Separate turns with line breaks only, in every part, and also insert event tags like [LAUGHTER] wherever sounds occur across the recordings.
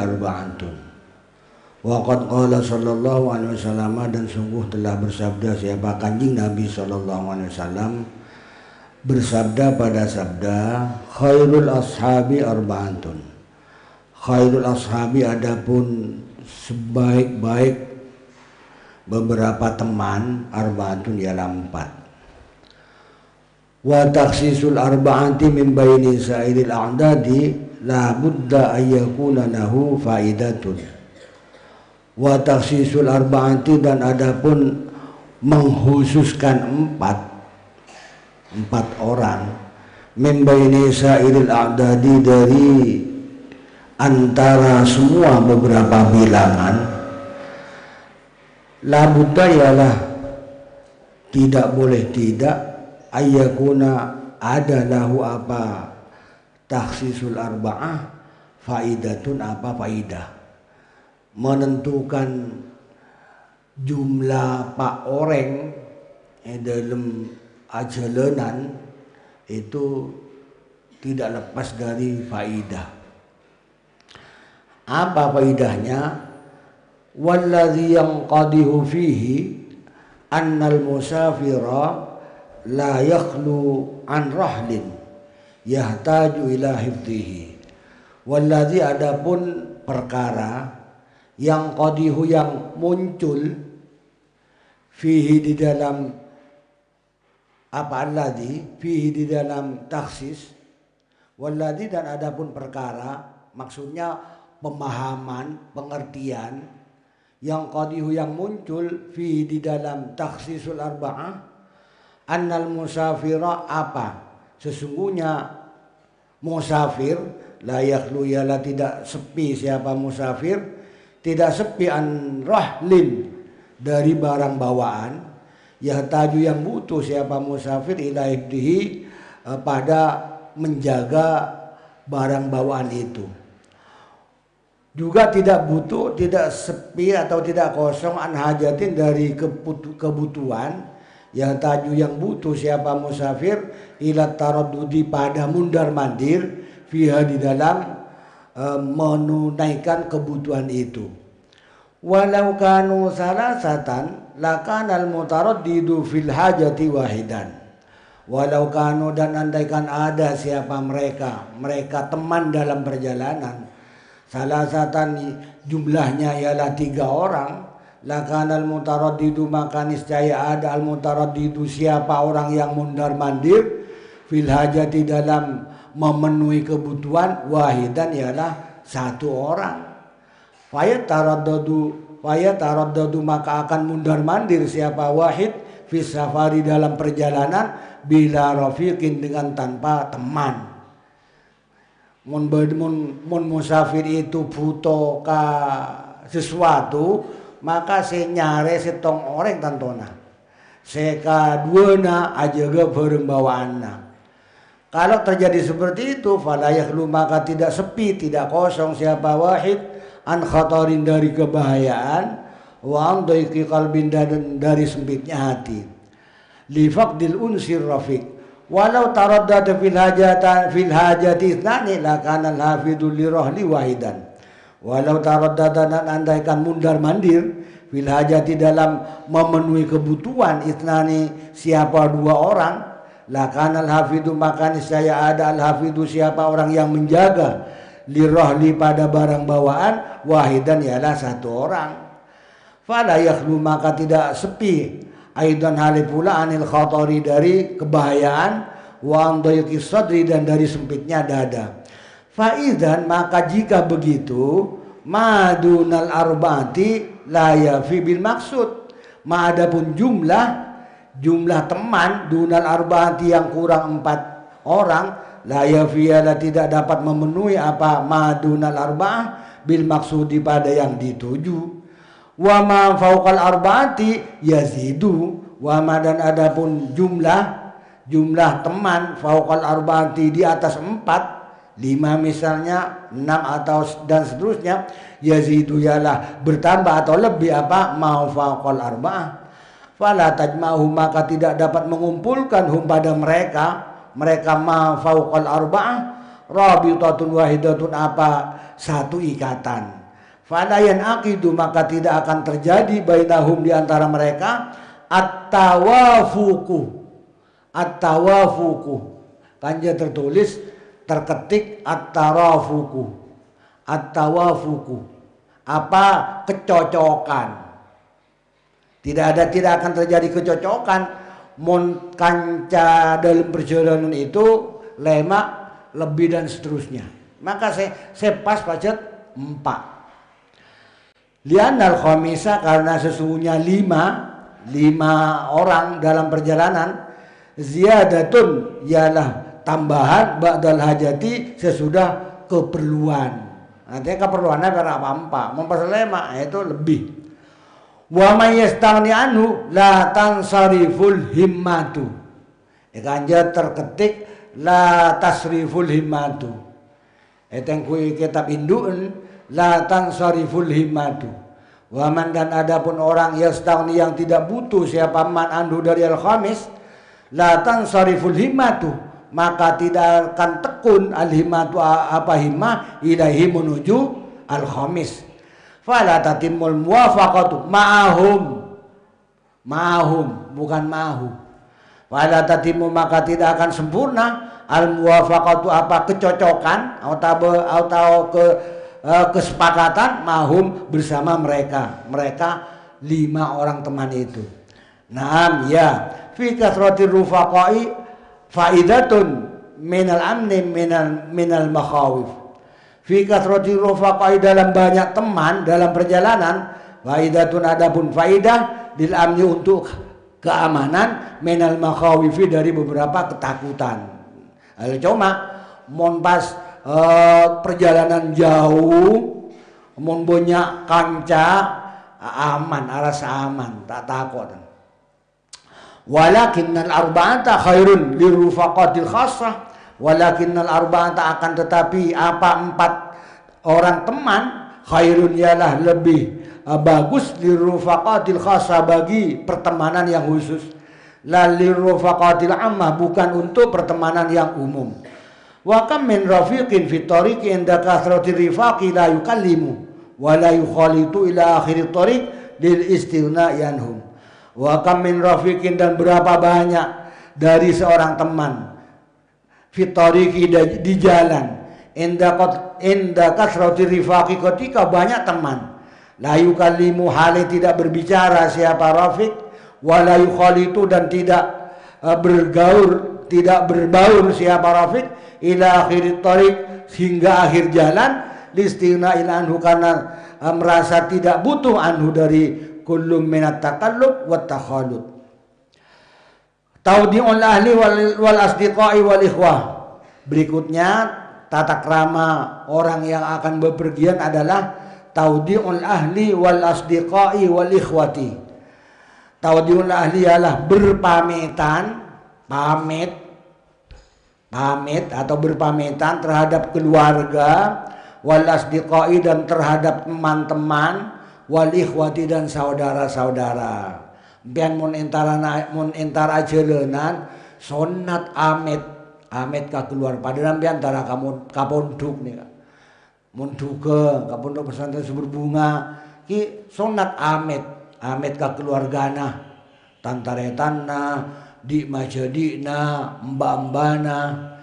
arba'atun Waqad qala sallallahu alaihi wasallam dan sungguh telah bersabda siapa kanjing Nabi sallallahu alaihi wasallam bersabda pada sabda khairul ashabi arba'atun khairul ashabi adapun sebaik-baik beberapa teman arba'atun ialah empat. Wa taksisul arba'ati min baini sa'iril a'dadi la budda ayyakuna lahu faidatun. Wa taksisul arba'ati dan adapun menghususkan empat empat orang min baini sa'iril a'dadi dari antara semua beberapa bilangan la budda ialah tidak boleh tidak ayyakuna ada lahu apa taksisul arba'ah faidatun apa faidah? Menentukan jumlah pak orang eh, dalam ajalanan itu tidak lepas dari faidah. Apa faidahnya? Walladhi yanqadihu fihi annal musafira la yakhlu an rahlin yahtaju ila hifdihi. Walladzi adapun perkara yang qadihu yang muncul fihi di dalam apa alladzi fihi di dalam taksis. Walladzi dan adapun perkara maksudnya pemahaman pengertian yang qadihu yang muncul fihi di dalam taksisul arba'ah annal musafira apa sesungguhnya musafir la yakhlu yala tidak sepi siapa musafir tidak sepi an rahlin dari barang bawaan ya taju yang butuh siapa musafir ila ibdihi eh, pada menjaga barang bawaan itu. Juga tidak butuh tidak sepi atau tidak kosong an hajatin dari kebutuhan yang taju yang butuh siapa musafir ila taraddudi pada mundar mandir fiha di dalam e, menunaikan kebutuhan itu. Walau kanu salasatan lakan al mutaraddidu fil hajati wahidan. Walau kanu dan andaikan ada siapa mereka mereka teman dalam perjalanan salah satan jumlahnya ialah tiga orang Lakana al mutaraddidu maka niscaya ada al mutaraddidu siapa orang yang mundar mandir fil hajati dalam memenuhi kebutuhan wahidan ialah satu orang. Faya taraddadu faya taraddadu maka akan mundar mandir siapa wahid fis safari dalam perjalanan bila rafiqin dengan tanpa teman. Mun, mun musafir itu butuh ka sesuatu maka saya nyare setong orang tantona. Seka na aja bareng bawaanna kalau terjadi seperti itu falayahlu maka tidak sepi tidak kosong. Siapa wahid? An khatarin dari kebahayaan. Wa kalbin dan dari sempitnya hati. Li faqdil unsir rafiq. Walau taraddada fil hajatan fil hajati tsani lakana al hafidul li wahidan Walau taraddada dan andaikan mundar mandir fil hajati dalam memenuhi kebutuhan itnani siapa dua orang lakan al hafidu maka saya ada al hafidu siapa orang yang menjaga lirahli pada barang bawaan wahidan ialah satu orang. Fala yakhlu maka tidak sepi. Aidan hali pula anil khatari dari kebahayaan wa sadri dan dari sempitnya dada Faizan maka jika begitu madunal arbati la yafi bil maksud. Ma adapun jumlah jumlah teman dunal arbati yang kurang empat orang la yafiyala tidak dapat memenuhi apa madunal arba'ah bil maksudi pada yang dituju wa ma fauqal arba'ati yazidu wa ma dan adapun jumlah jumlah teman fauqal arba'ati di atas empat lima misalnya enam atau dan seterusnya yazidu yalah bertambah atau lebih apa? Mau faqal arba'ah. Fala tajma'u maka tidak dapat mengumpulkan hum pada mereka. Mereka ma faqal arba'ah rabitatun wahidatun apa? Satu ikatan. Falayan akidu maka tidak akan terjadi bainahum di antara mereka at-tawafuku at-tawafuku Kanja tertulis terketik at-tarafuku. At-tawafuku. Apa? Kecocokan. Tidak ada tidak akan terjadi kecocokan. Mon kanca dalam perjalanan itu lemak lebih dan seterusnya. Maka saya saya pas pacet empat. Lianal khomisa karena sesungguhnya lima lima orang dalam perjalanan ziyadatun ialah tambahan ba'dal hajati sesudah keperluan Artinya keperluannya berapa apa memperlemak itu lebih. Wa may yastagni anhu la tansariful himmatu. Ikanja terketik la tasriful himmatu. Eteng kui kitab induun la tansariful himmatu. Waman dan adapun orang yastagni yang tidak butuh siapa man anhu dari al-khamis la tansariful himmatu maka tidak akan tekun al himatu apa himmah ilahi menuju al khamis fala tatimul muwafaqatu ma'ahum. Ma'ahum bukan ma'ahu. Fala tatimu maka tidak akan sempurna al muwafaqatu apa kecocokan atau atau ke uh, kesepakatan mahum bersama mereka. Mereka lima orang teman itu. Naam ya. Fi kasrati rufaqai faidatun minal amni minal minal makhawif. Fi kathrati rufaqai dalam banyak teman dalam perjalanan faidatun adapun faidah dil amni untuk keamanan minal makhawifi dari beberapa ketakutan. Cuma mon pas uh, perjalanan jauh mon banyak kanca aman arasa aman tak takut walakinnal arba'ata khairun lirufaqatil khassah. Walakinnal arba'ata akan tetapi apa empat orang teman khairun ialah lebih uh, bagus lirufaqatil khassah bagi pertemanan yang khusus. La lirufaqatil ammah bukan untuk pertemanan yang umum. Wa kam min rafiqin fi tariqi inda kathrati rifaqi la yukallimu wa la yukhalitu ila akhir tariq lil istighna yanhum Wa kam min rafiqin dan berapa banyak dari seorang teman. Fitariki di jalan. Inda inda kasrati rifaqi ketika banyak teman. La yukallimu hale tidak berbicara siapa rafiq wala yukhalitu dan tidak uh, bergaul tidak berbaur siapa rafiq ila akhir tarik hingga akhir jalan. Listina anhu karena uh, merasa tidak butuh anhu dari kullum minat takallub wa takhalud. Taudi'ul ahli wal, wal asdiqai wal ikhwah. Berikutnya tata krama orang yang akan bepergian adalah taudi'ul ahli wal asdiqai wal ikhwati. Taudi'ul ahli adalah berpamitan pamit pamit atau berpamitan terhadap keluarga wal asdiqai dan terhadap teman-teman wal ikhwati dan saudara-saudara. Biar mun entara mun entara jelenan sonat amit. Amit ka keluar pada biar antara kamu kaponduk nih mun duga kaponduk pesantren sumber bunga. Ki sonat amit. Amit ka keluargana tantaretana di majadina mbak-mbana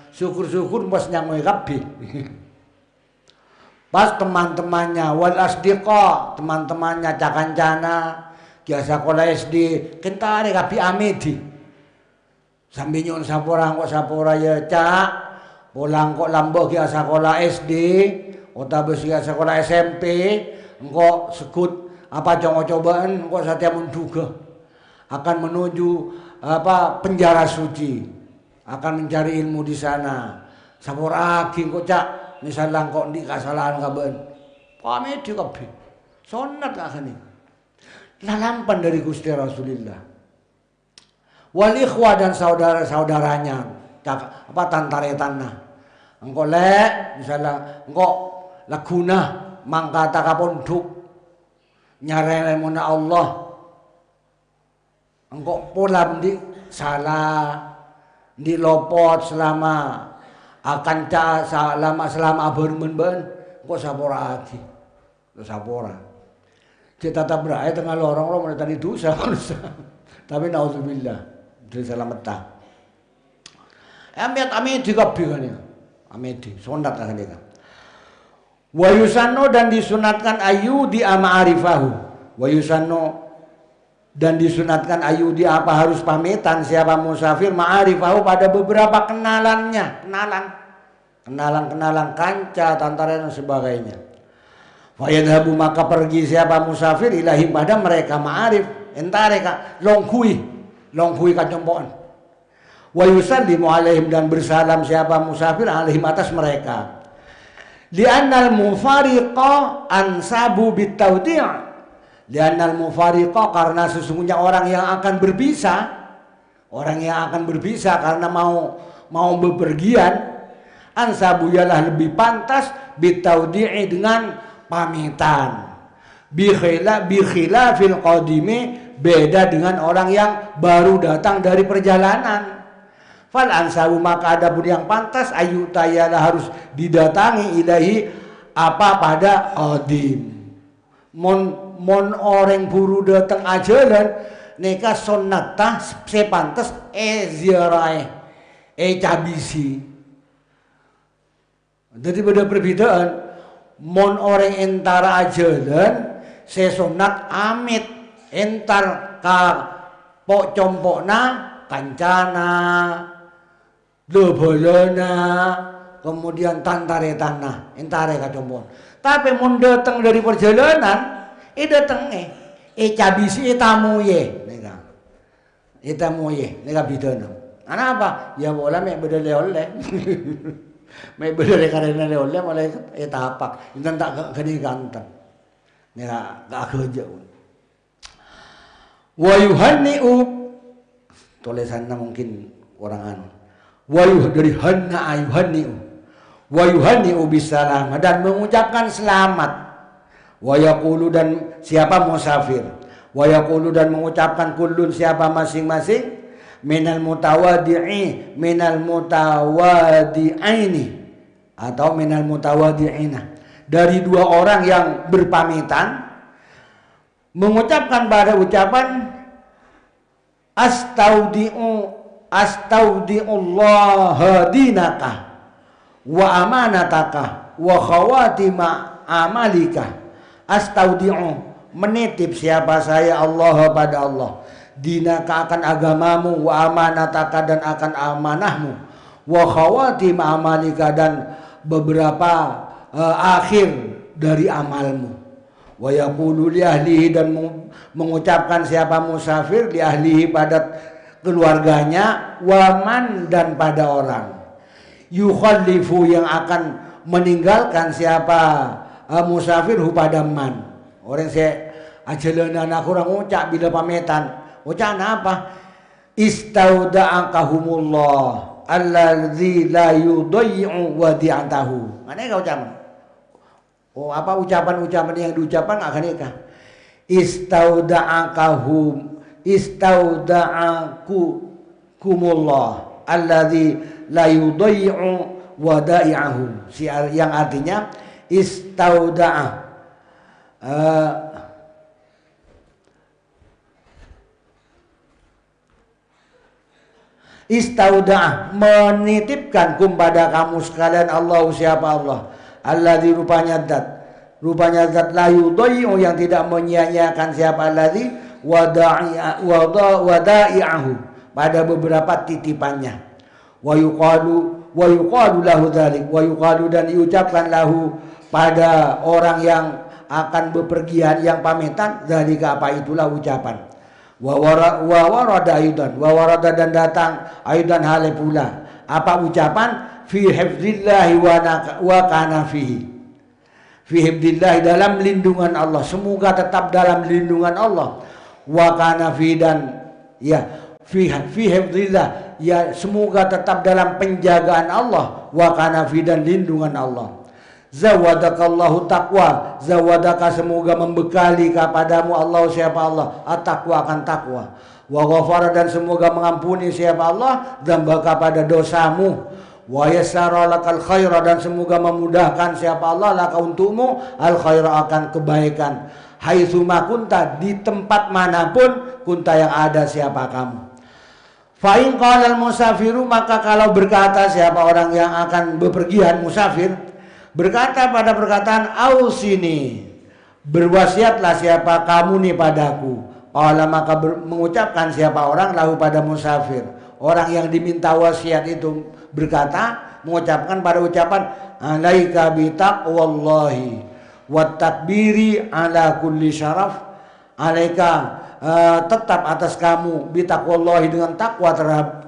syukur-syukur mas nyangwe kabeh [LAUGHS] Pas teman-temannya wal asdiqa, teman-temannya cakancana, biasa sekolah SD, kentare kapi amedi. Sambil nyun sapora kok sapora? Ya cak, pulang kok lambo kia sekolah SD, otabes kia sekolah SMP, engkau sekut apa coba cobaan engkau satya menduga. Akan menuju apa penjara suci. Akan mencari ilmu di sana. Sapora kok cak misalnya kok di kesalahan kaben pamit di kabeh sunat lah kene lalampan dari Gusti Rasulullah wal ikhwah dan saudara-saudaranya apa tantare tanah. Engkau le misalnya engkau laguna mangkata kaponduk nyare muna Allah. Engkau pulang di salah di lopot selama akan ca selama selama bermen ben. Kok sapora lagi sapora kita tetap beraya tengah lorong lo tadi dosa [LAUGHS] tapi naudzubillah dari selamat tak Amit kan ya? Amedi sunat kan ya wa yusanno dan disunatkan ayu di ama arifahu. Wa yusanno dan disunatkan ayu di apa harus pamitan siapa musafir ma'arifahu pada beberapa kenalannya. Kenalan kenalan kenalan kanca tantara dan sebagainya. Fayadhabu maka pergi siapa musafir ilahi pada mereka ma'arif. Entare ka longkui longkui kacompoan wa yusallimu alaihim dan bersalam siapa musafir alaihim atas mereka. Li'annal mufariqa ansabu bitawdi' Lianal mufariqa karena sesungguhnya orang yang akan berpisah, orang yang akan berpisah karena mau mau bepergian, ansabu ialah lebih pantas bitaudi'i dengan pamitan. Bikhila bikhila fil qadimi beda dengan orang yang baru datang dari perjalanan. Fal ansabu maka ada pun yang pantas ayu tayalah harus didatangi ilahi apa pada qadim. Mon mon orang buru datang ajaran neka sunnatah sepantas e ziarai e cabisi jadi beda perbedaan mon orang entara ajaran sunat amit. Entar ka pok compokna kancana lebolona kemudian tantare tanah. Entare ka compok. Tapi mon datang dari perjalanan e datang eh e cabisi e tamu ye. Nega. E tamu ye. Nega bidana. Ana apa? Ya bola me bedele oleh [LAUGHS] bedele karena le oleh mulai e tapak. Intan tak gani ganteng. Nega gak kerja wa yuhanni'u. Tulisannya mungkin orang anu. Wa dari hanna ayuhanni'u wa yuhanni'u bisalam dan mengucapkan selamat. Wayakulu dan siapa musafir. Wayakulu dan mengucapkan kulun siapa masing-masing. Minal mutawadi'i. Minal mutawadi'aini. Atau minal mutawadi'ina. Dari dua orang yang berpamitan. Mengucapkan pada ucapan. Astaudi'u. Astaudi'ullah dinaka. Wa amanataka. Wa khawatima amalika astaudi'u menitip siapa saya Allah pada Allah dinaka akan agamamu wa amanataka dan akan amanahmu wa khawatim amalika dan beberapa uh, akhir dari amalmu wa yaqulu li ahlihi dan mengucapkan siapa musafir li ahlihi pada keluarganya waman dan pada orang yukhallifu yang akan meninggalkan siapa uh, musafir hu padaman. Orang saya ajalan anak kurang ucap bila pametan. Ucap apa? Istauda'akahumullah alladzi la yudayyi'u wadi'atahu. Mana kau ucapan? Oh, apa ucapan-ucapan yang diucapkan akan nikah? Istauda'akahum istauda'aku kumullah alladzi la yudayyi'u wada'i'ahu. Si yang artinya istauda'a uh, istauda'a menitipkan kepada kamu sekalian Allah siapa Allah? Allah di rupanya zat. Rupanya zat la yudayyu yang tidak menyia-nyiakan siapa alladzi wada'i'ahu. Pada beberapa titipannya. Wa yuqalu wa yuqalu lahu dzalik wa yuqalu dan diucapkan lahu pada orang yang akan bepergian yang pamitan dari apa itulah ucapan wa warada aidan wa dan datang aidan hale pula. Apa ucapan? Fi hifdzillah wa kana fihi. Fi hifdzillah dalam lindungan Allah. Semoga tetap dalam lindungan Allah. Wa kana fi dan ya fi fi hifdzillah. Ya semoga tetap dalam penjagaan Allah. Wa kana fi dan lindungan Allah Zawadakallahu takwa Zawadaka semoga membekali kepadamu Allah siapa Allah. At-taqwa akan takwa Wa ghafara dan semoga mengampuni siapa Allah Dan baka pada dosamu. Wa yassara lakal khaira dan semoga memudahkan siapa Allah laka untukmu al khaira akan kebaikan. Haitsu kunta di tempat mana pun kunta yang ada siapa kamu. Fa'in qalal musafiru maka kalau berkata siapa orang yang akan bepergian musafir berkata pada perkataan ausini berwasiatlah siapa kamu nih padaku. Allah maka mengucapkan siapa orang lalu pada musafir. Orang yang diminta wasiat itu berkata mengucapkan pada ucapan alaika wallahi wa takbiri ala kulli syaraf. Alaika uh, tetap atas kamu bitaqwallahi dengan takwa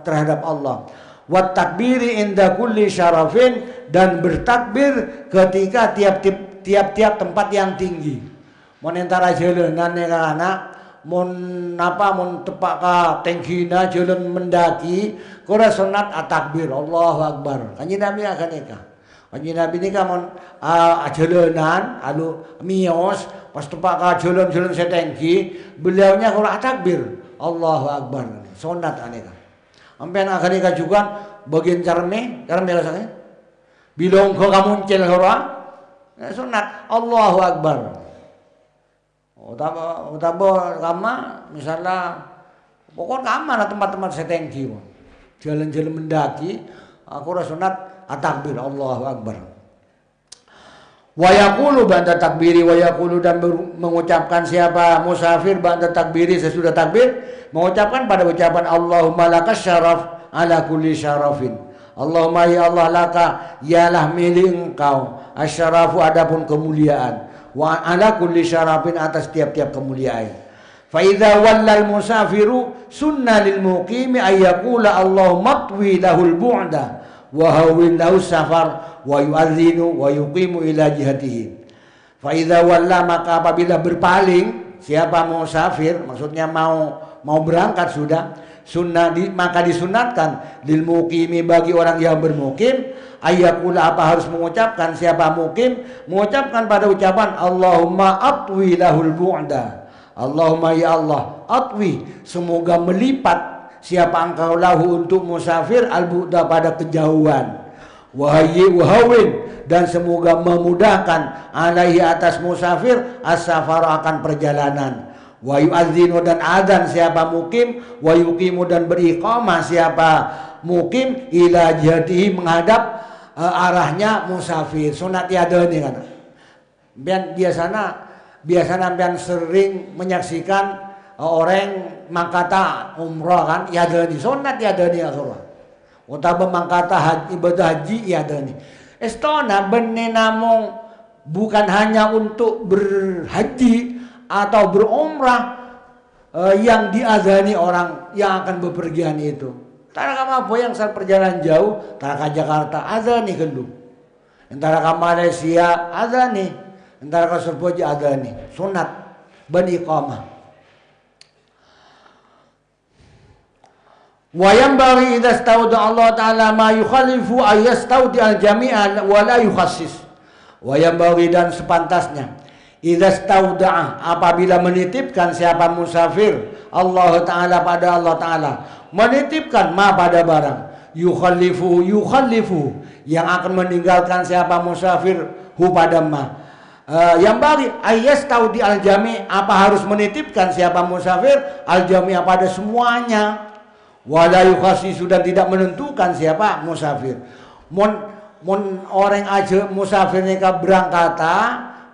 terhadap Allah wa takbiri inda kulli syarafin dan bertakbir ketika tiap-tiap tiap-tiap tempat yang tinggi. Mon entara jalanan ya anak mon apa mon tepak ka tengkina jalan mendaki kura sunat atakbir Allahu Akbar. Kanji Nabi akan nikah. Kanji Nabi nikah mon uh, jalanan alu mios pas tepak ka jalan-jalan setengki beliaunya kura atakbir Allahu Akbar. Sunat aneka sampai akan nikah juga bagian carme carme rasanya bilong ko kamu cel kura sunat. Allahu Akbar. Utama utama kama misalnya pokok kama lah tempat-tempat setengki jalan-jalan mendaki aku rasunat atakbir Allahu Akbar Wayakulu banda takbiri wayakulu dan mengucapkan siapa? Musafir banda takbiri sesudah takbir mengucapkan pada ucapan Allahumma lakas syaraf ala kulli syarafin. Allahumma ya Allah laka yalah milik engkau. Asyarafu adapun kemuliaan. Wa ala kulli syarafin atas tiap-tiap kemuliaan. Fa idza wallal musafiru sunna lil muqimi ay yaqula Allahumma twi lahul bu'da wa lahu safar wa yu'adzinu wa yuqimu ila jihatihi. Fa idza walla maka apabila berpaling siapa musafir maksudnya mau mau berangkat sudah sunnah di, maka disunatkan. Lil muqimi bagi orang yang bermukim ayakula apa harus mengucapkan? Siapa mukim mengucapkan pada ucapan Allahumma atwi lahul bu'da. Allahumma ya Allah atwi. Semoga melipat siapa engkau lahu untuk musafir al pada kejauhan. Wahai wahawin dan semoga memudahkan alaihi atas musafir as-safar akan perjalanan. Wa dan adzan siapa mukim wa yuqimu dan beriqamah siapa mukim ila jihatihi menghadap uh, arahnya musafir. Sunat tiada nih kan? Biar biasanya biasanya sering menyaksikan uh, orang mangkata umrah kan ya ada nih sunat tiada nih akhirnya utama mangkata haji ibadah haji ya ada nih estona namung bukan hanya untuk berhaji atau berumrah uh, yang diazani orang yang akan bepergian itu Tara kama yang saat perjalanan jauh, tara Jakarta ada nih kendu. Antara ke Malaysia ada nih. Antara ke Surabaya ada nih. Sunat bani qamah. Wa yanbaghi idza stauda Allah taala ma yukhalifu ayastaudi al jami'an wa la yukhassis. Wa dan sepantasnya idza stauda apabila menitipkan siapa musafir Allah taala pada Allah taala menitipkan ma pada barang yukhalifu yukhalifu yang akan meninggalkan siapa musafir hu pada ma uh, yang bagi ayas tahu di al jami apa harus menitipkan siapa musafir al jami pada semuanya wala yukhasi sudah tidak menentukan siapa musafir mon mon orang aja musafir neka berangkata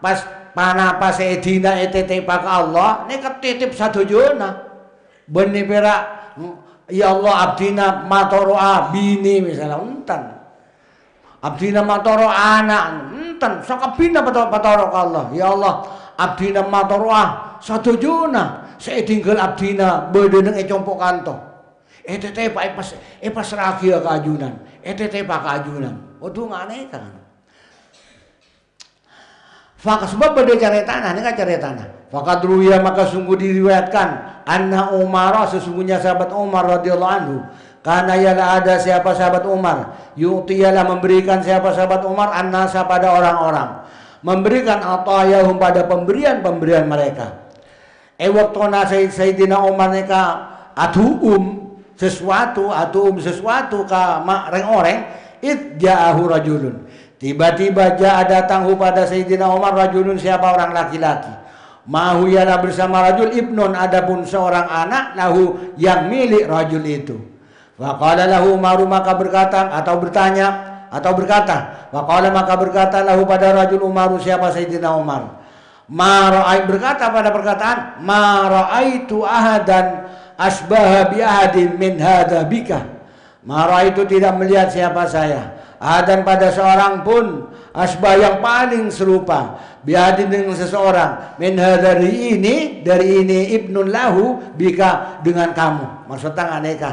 pas pana pas edina etete pak Allah neka titip satu jona benih perak Ya Allah abdina matoroa bini misalnya entan. Abdina matoro anak entan. Sakabina patoro Allah. Ya Allah abdina matoroa satu juna. Saya tinggal abdina bedeneng ecompok kanto. Etete pak epas epas rakia kajunan. Etete pak kajunan. Waduh ngane kan. Faka sebab beda cari tanah, ini kan cari tanah. Fakat ruya maka sungguh diriwayatkan anna Umar sesungguhnya sahabat Umar radhiyallahu anhu karena ialah ada siapa sahabat Umar yu'tiyalah memberikan siapa sahabat Umar annasa pada orang-orang memberikan atayahum pada pemberian-pemberian mereka eh waktu Sayyidina Umar mereka atuum sesuatu atuum sesuatu ka reng orang id ja'ahu rajulun. Tiba-tiba ja'a datang pada Sayyidina Umar rajulun siapa orang laki-laki? Mahu ialah bersama rajul ibnun adapun seorang anak lahu yang milik rajul itu. Faqala lahu Umar maka berkata atau bertanya atau berkata Faqala maka berkata lahu pada rajul Umar siapa Sayyidina Umar? Ma berkata pada perkataan ma raaitu ahadan asbaha bi ahadin min bika. Ma itu tidak melihat siapa saya. Ahadan pada seorang pun asbah yang paling serupa. Biadin dengan seseorang. Min dari ini dari ini ibnun lahu bika dengan kamu. Maksudnya aneka.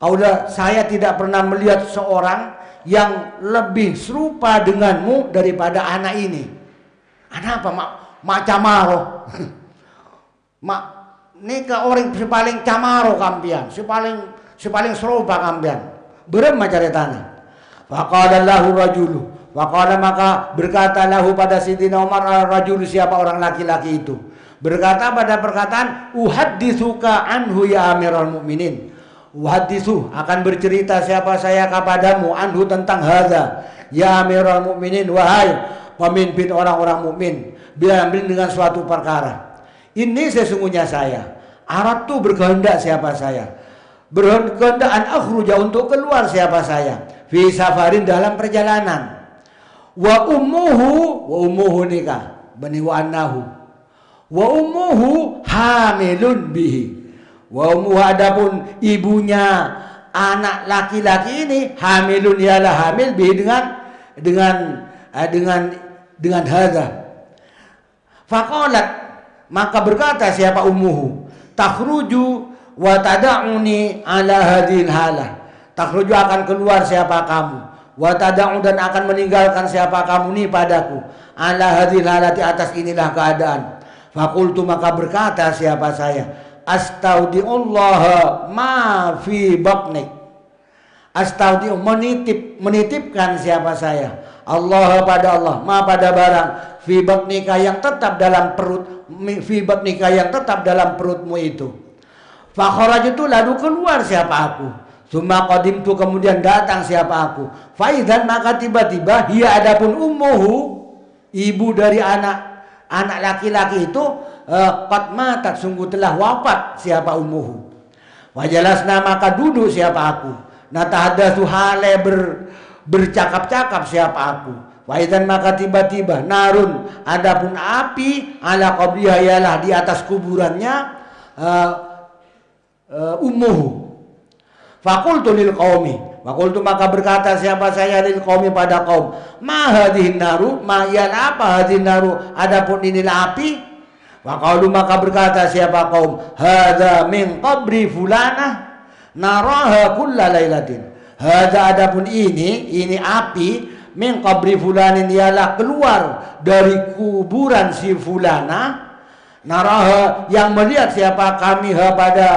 Auda saya tidak pernah melihat seorang yang lebih serupa denganmu daripada anak ini. Ada apa? Mak mak camaro. [LAUGHS] Mak nika orang si paling camaro kampian si paling si paling serupa kampian. Berem tanah Faqala lahu rajulu. Faqala maka berkata lahu pada Sidina Umar rajulu siapa orang laki-laki itu? Berkata pada perkataan uhadditsuka anhu ya amiral mukminin. Uhadditsu akan bercerita siapa saya kepadamu anhu tentang hadza. Ya amiral mukminin wahai pemimpin orang-orang mukmin. Diambil dengan suatu perkara. Ini sesungguhnya saya. Arab tuh berkehendak siapa saya. Berkehendak an akhruja untuk keluar siapa saya. Fi safarin dalam perjalanan. Wa ummuhu wa ummuhu nikah. Bani wa annahu. Wa ummuhu hamilun bihi. Wa ummuhu adapun ibunya anak laki-laki ini hamilun ialah hamil bihi dengan dengan eh, dengan dengan hadza. Faqalat maka berkata siapa ummuhu takhruju wa tada'uni ala hadhil halah. Takhruju akan keluar siapa kamu wa tada'u dan akan meninggalkan siapa kamu ni padaku ala hadhil halah di atas inilah keadaan. Fakultu maka berkata siapa saya astaudiullah ma fi batnik astaudiu menitip menitipkan siapa saya Allah pada Allah, ma pada barang fi yang tetap dalam perut fi batnika yang tetap dalam perutmu itu. Fakhraj itu lalu keluar siapa aku. Suma qadim tu kemudian datang siapa aku. Faidan maka tiba-tiba dia adapun ummuhu ibu dari anak anak laki-laki itu uh, qad matat sungguh telah wafat siapa ummuhu. Wajalasna maka duduk siapa aku. Natahaddatsu hale ber bercakap-cakap siapa aku. Waidan maka tiba-tiba narun adapun api ala qabriha ialah di atas kuburannya uh, uh, ummuhu. Fakultu lil qaumi. Fakultu maka berkata siapa saya lil qaumi pada kaum. Ma hadhihi naru, ma apa hadhihi naru? Adapun inilah api. Faqalu maka berkata siapa kaum, hadza min qabri fulanah naraha kulla lailatin. Hada adapun ini, ini api min qabri fulanin ialah keluar dari kuburan si fulana naraha yang melihat siapa kami ha pada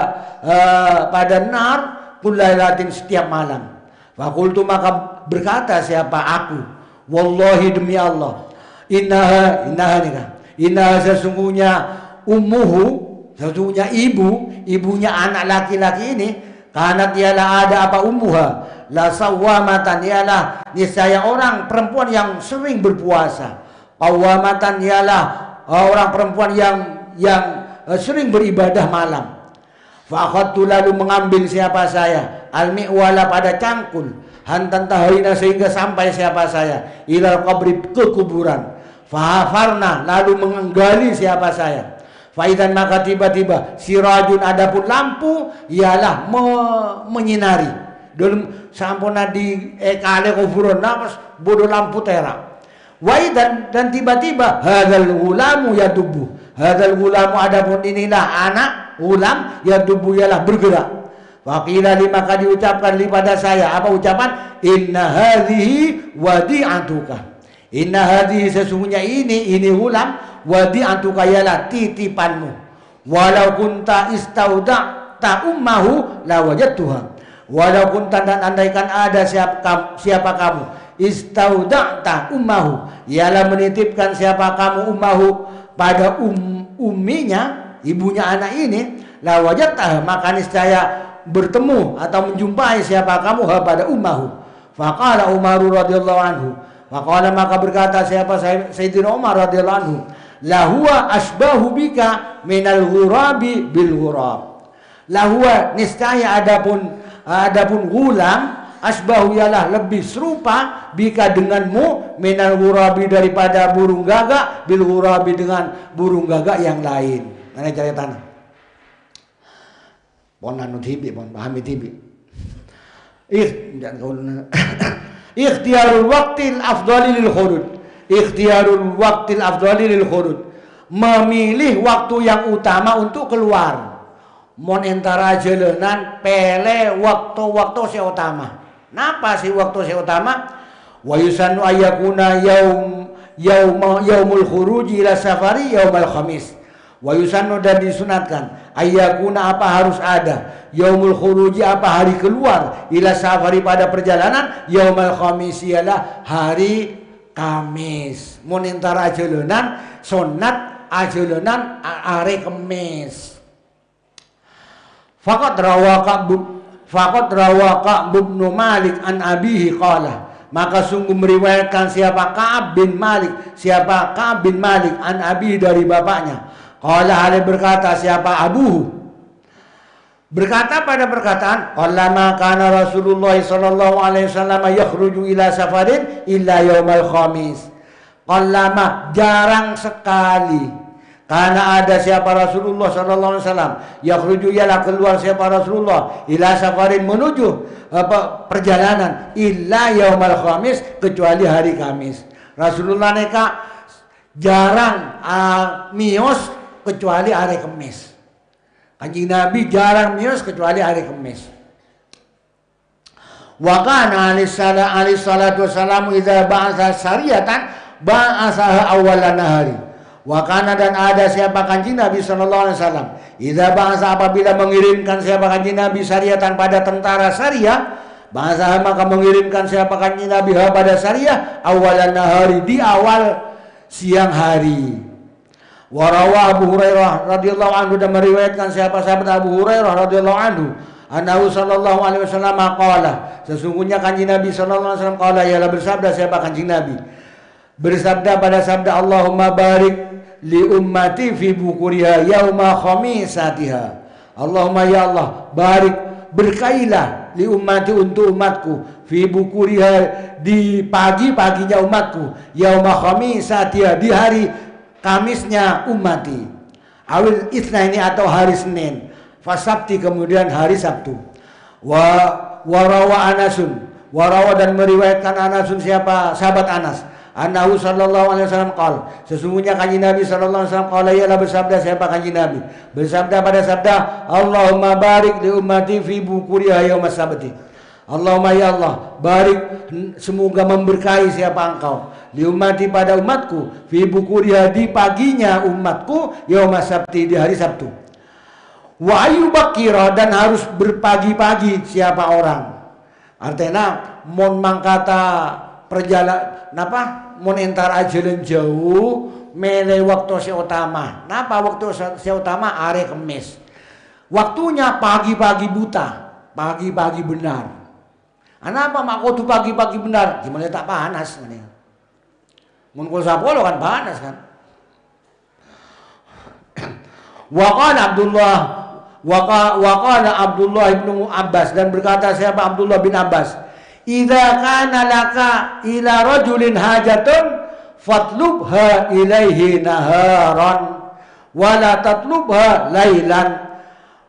uh, pada nar kulailatin setiap malam. Fakultu maka berkata siapa aku wallahi demi Allah innaha innaha nikah innaha sesungguhnya ummuhu sesungguhnya ibu ibunya anak laki-laki ini karena ialah ada apa ummuha la sawamatan ialah niscaya orang perempuan yang sering berpuasa. Qawamatan ialah uh, orang perempuan yang yang uh, sering beribadah malam. Fakhadtu lalu mengambil siapa saya al-mi'wala pada cangkul hantan tahina sehingga sampai siapa saya ilal qabri ke kuburan. Fahafarna lalu menggali siapa saya. Faidan maka tiba-tiba sirajun adapun lampu ialah me menyinari dalam sampuna di ekale kuburan napas bodoh lampu tera. Waidan dan tiba-tiba hadal gulamu ya tubuh. Hadal gulamu adapun inilah anak ulam ya tubuh ialah bergerak. Wakila lima kali diucapkan li pada saya apa ucapan inna hadhihi wadi'atuka. Inna hadhihi sesungguhnya ini ini ulam wadi'atuka ialah titipanmu. Walau kunta istauda ta ummahu la wajadtuha. Walaupun tanda andaikan ada siapa, siapa kamu istauda'ta ummahu ialah menitipkan siapa kamu ummahu pada um, umminya ibunya anak ini la wajadtah maka niscaya bertemu atau menjumpai siapa kamu pada ummahu. Faqala Umar radhiyallahu anhu. Faqala maka berkata siapa Sayyidina Umar radhiyallahu anhu, "Lahuwa asbahu bika minal ghurabi bil ghurab." Lahuwa niscaya adapun adapun gulam asbahu ialah lebih serupa bika denganmu minal ghurabi daripada burung gagak bil ghurabi dengan burung gagak yang lain. Mana tanah? Pon anu tibi, pon pahami tibi. [COUGHS] Ikhtiarul waqtil afdali lil khurud. Ikhtiarul waqtil afdali lil khurud. Memilih waktu yang utama untuk keluar. Mon entara jalanan pele waktu-waktu si utama. Napa sih waktu saya utama? Wa yusannu ayakuna yaum yaum yaumul khuruji ila safari yaumal khamis. Wa yusannu dan disunatkan ayakuna apa harus ada yaumul khuruji apa hari keluar ila safari pada perjalanan yaumal khamis ialah hari Kamis. Mun intara ajeulenan sunat ajeulenan are Kamis. Fakat rawaka Fakat rawa Ka'b bin Malik an abihi qala. Maka sungguh meriwayatkan siapa Ka'ab bin Malik, siapa Ka'ab bin Malik an abi dari bapaknya. Qala hal berkata siapa abuhu. Berkata pada perkataan, "Qallama kana Rasulullah sallallahu alaihi wasallam yakhruju ila safarin illa yaumal khamis." Qallama jarang sekali karena ada siapa Rasulullah sallallahu alaihi wasallam, yakhruju ialah keluar siapa Rasulullah ila safarin menuju apa perjalanan illa yaumal khamis kecuali hari Kamis. Rasulullah neka jarang uh, mios kecuali hari Kamis. Kanjeng Nabi jarang mios kecuali hari Kamis. Wa kana alaihi salatu wasalam idza ba'atha sariyatan ba'atha awalan nahari Wakana dan ada siapa kanji Nabi Shallallahu Alaihi Wasallam. Ida bangsa apabila mengirimkan siapa kanji Nabi syariatan pada tentara syariah, bangsa maka mengirimkan siapa kanji Nabi pada syariah awalan nahari di awal siang hari. Warawa Abu Hurairah radhiyallahu anhu dan meriwayatkan siapa sahabat Abu Hurairah radhiyallahu anhu Anahu sallallahu alaihi wasallam qala sesungguhnya kanji Nabi sallallahu alaihi wasallam qala ialah bersabda siapa kanji Nabi bersabda pada sabda Allahumma barik li ummati fi bukuriha yauma khamisatiha. Allahumma ya Allah barik berkailah li ummati untuk umatku fi bukuriha di pagi-paginya umatku yauma khamisatiha di hari Kamisnya umati. Awil ini atau hari Senin. Fasabti kemudian hari Sabtu. Wa warawa Anasun. Warawa dan meriwayatkan Anasun siapa? Sahabat Anas. Anahu sallallahu alaihi wasallam qal. Sesungguhnya kanji Nabi sallallahu alaihi wasallam qala ialah bersabda siapa kanji Nabi? Bersabda pada sabda, Allahumma barik li ummati fi bukuriha yaum sabti. Allahumma ya Allah, barik semoga memberkahi siapa engkau li ummati pada umatku fi bukuriha di paginya umatku yaum sabti di hari Sabtu. Wa bakira dan harus berpagi-pagi siapa orang. Artinya mon mangkata perjalanan napa? Mun entar ajalan jauh mele waktu si utama. Napa waktu si utama? Are kemis. Waktunya pagi-pagi buta pagi-pagi benar. Kenapa mak tuh pagi-pagi benar? Gimana tak panas mun kul sapolo kan panas kan? Waqala Abdullah Waqala Abdullah ibnu Abbas dan berkata siapa Abdullah bin Abbas? Idza kana laka ila rajulin hajatun fatlubha ilaihi naharan wala tatlubha lailan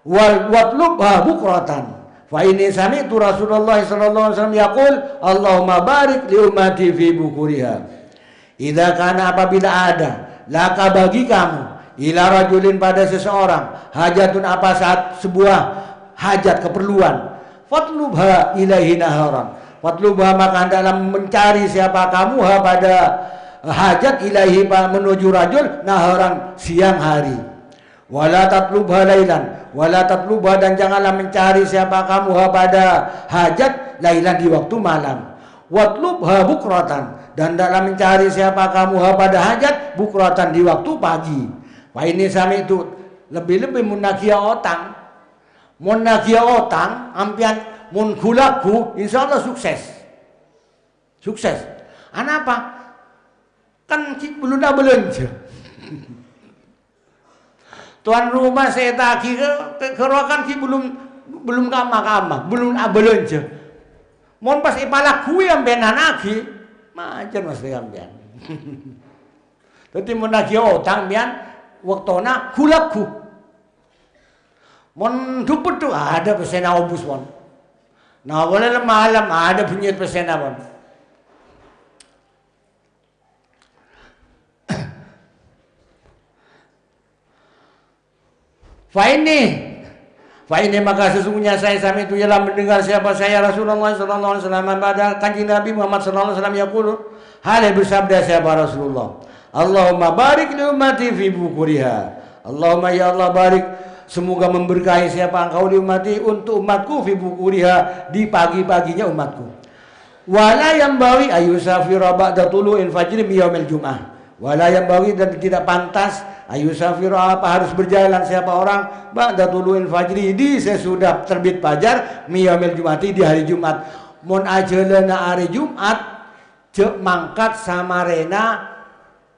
wal watlubha bukratan. Fa ini sami'tu Rasulullah sallallahu alaihi wasallam yaqul Allahumma barik li ummati fi bukuriha idza kana apabila ada laka bagi kamu ila rajulin pada seseorang hajatun apa saat sebuah hajat keperluan fatlubha ilaihi naharan Fatlubha maka hendaklah mencari siapa kamu ha pada hajat ilahi menuju rajul naharan siang hari. Wala tatlubha lailan, wala tatlubha dan janganlah mencari siapa kamu ha pada hajat lailan di waktu malam. Watlubha bukratan dan hendaklah mencari siapa kamu pada hajat bukratan di waktu pagi. Wah ini sami itu lebih-lebih munakia otang. Munakia otang ampian mun gulaku insya Allah sukses Sukses. Anak apa? Kan belum dah belanja. [LAUGHS] Tuan rumah saya tagi ke kerokan ki belum belum kama kama, belum belanja. Mon pas ipala kue yang benan macam mas kambian. Tapi [LAUGHS] mon lagi otang bian waktona kulaku. Mon dupet tu ada pesena obus mon. Nah boleh malam ada punya pesena mon. [COUGHS] Faini Faini maka sesungguhnya saya sami itu ialah mendengar siapa saya Rasulullah sallallahu alaihi wasallam pada kanjeng Nabi Muhammad sallallahu alaihi wasallam yaqul hal bersabda siapa Rasulullah? Allahumma barik li ummati fi bukuriha. Allahumma ya Allah barik. Semoga memberkahi siapa engkau di ummati untuk umatku fi bukuriha di pagi-paginya umatku. Wala yang bawi ayu safira ba'da tulu'il fajri mi yaumil jum'ah. Wala yang bawi dan tidak pantas Ayu safiru apa harus berjalan siapa orang ba'da tulu'il fajri di sesudah terbit fajar miyamil jumati di hari Jumat. Mun ajelena hari Jumat cek mangkat sama rena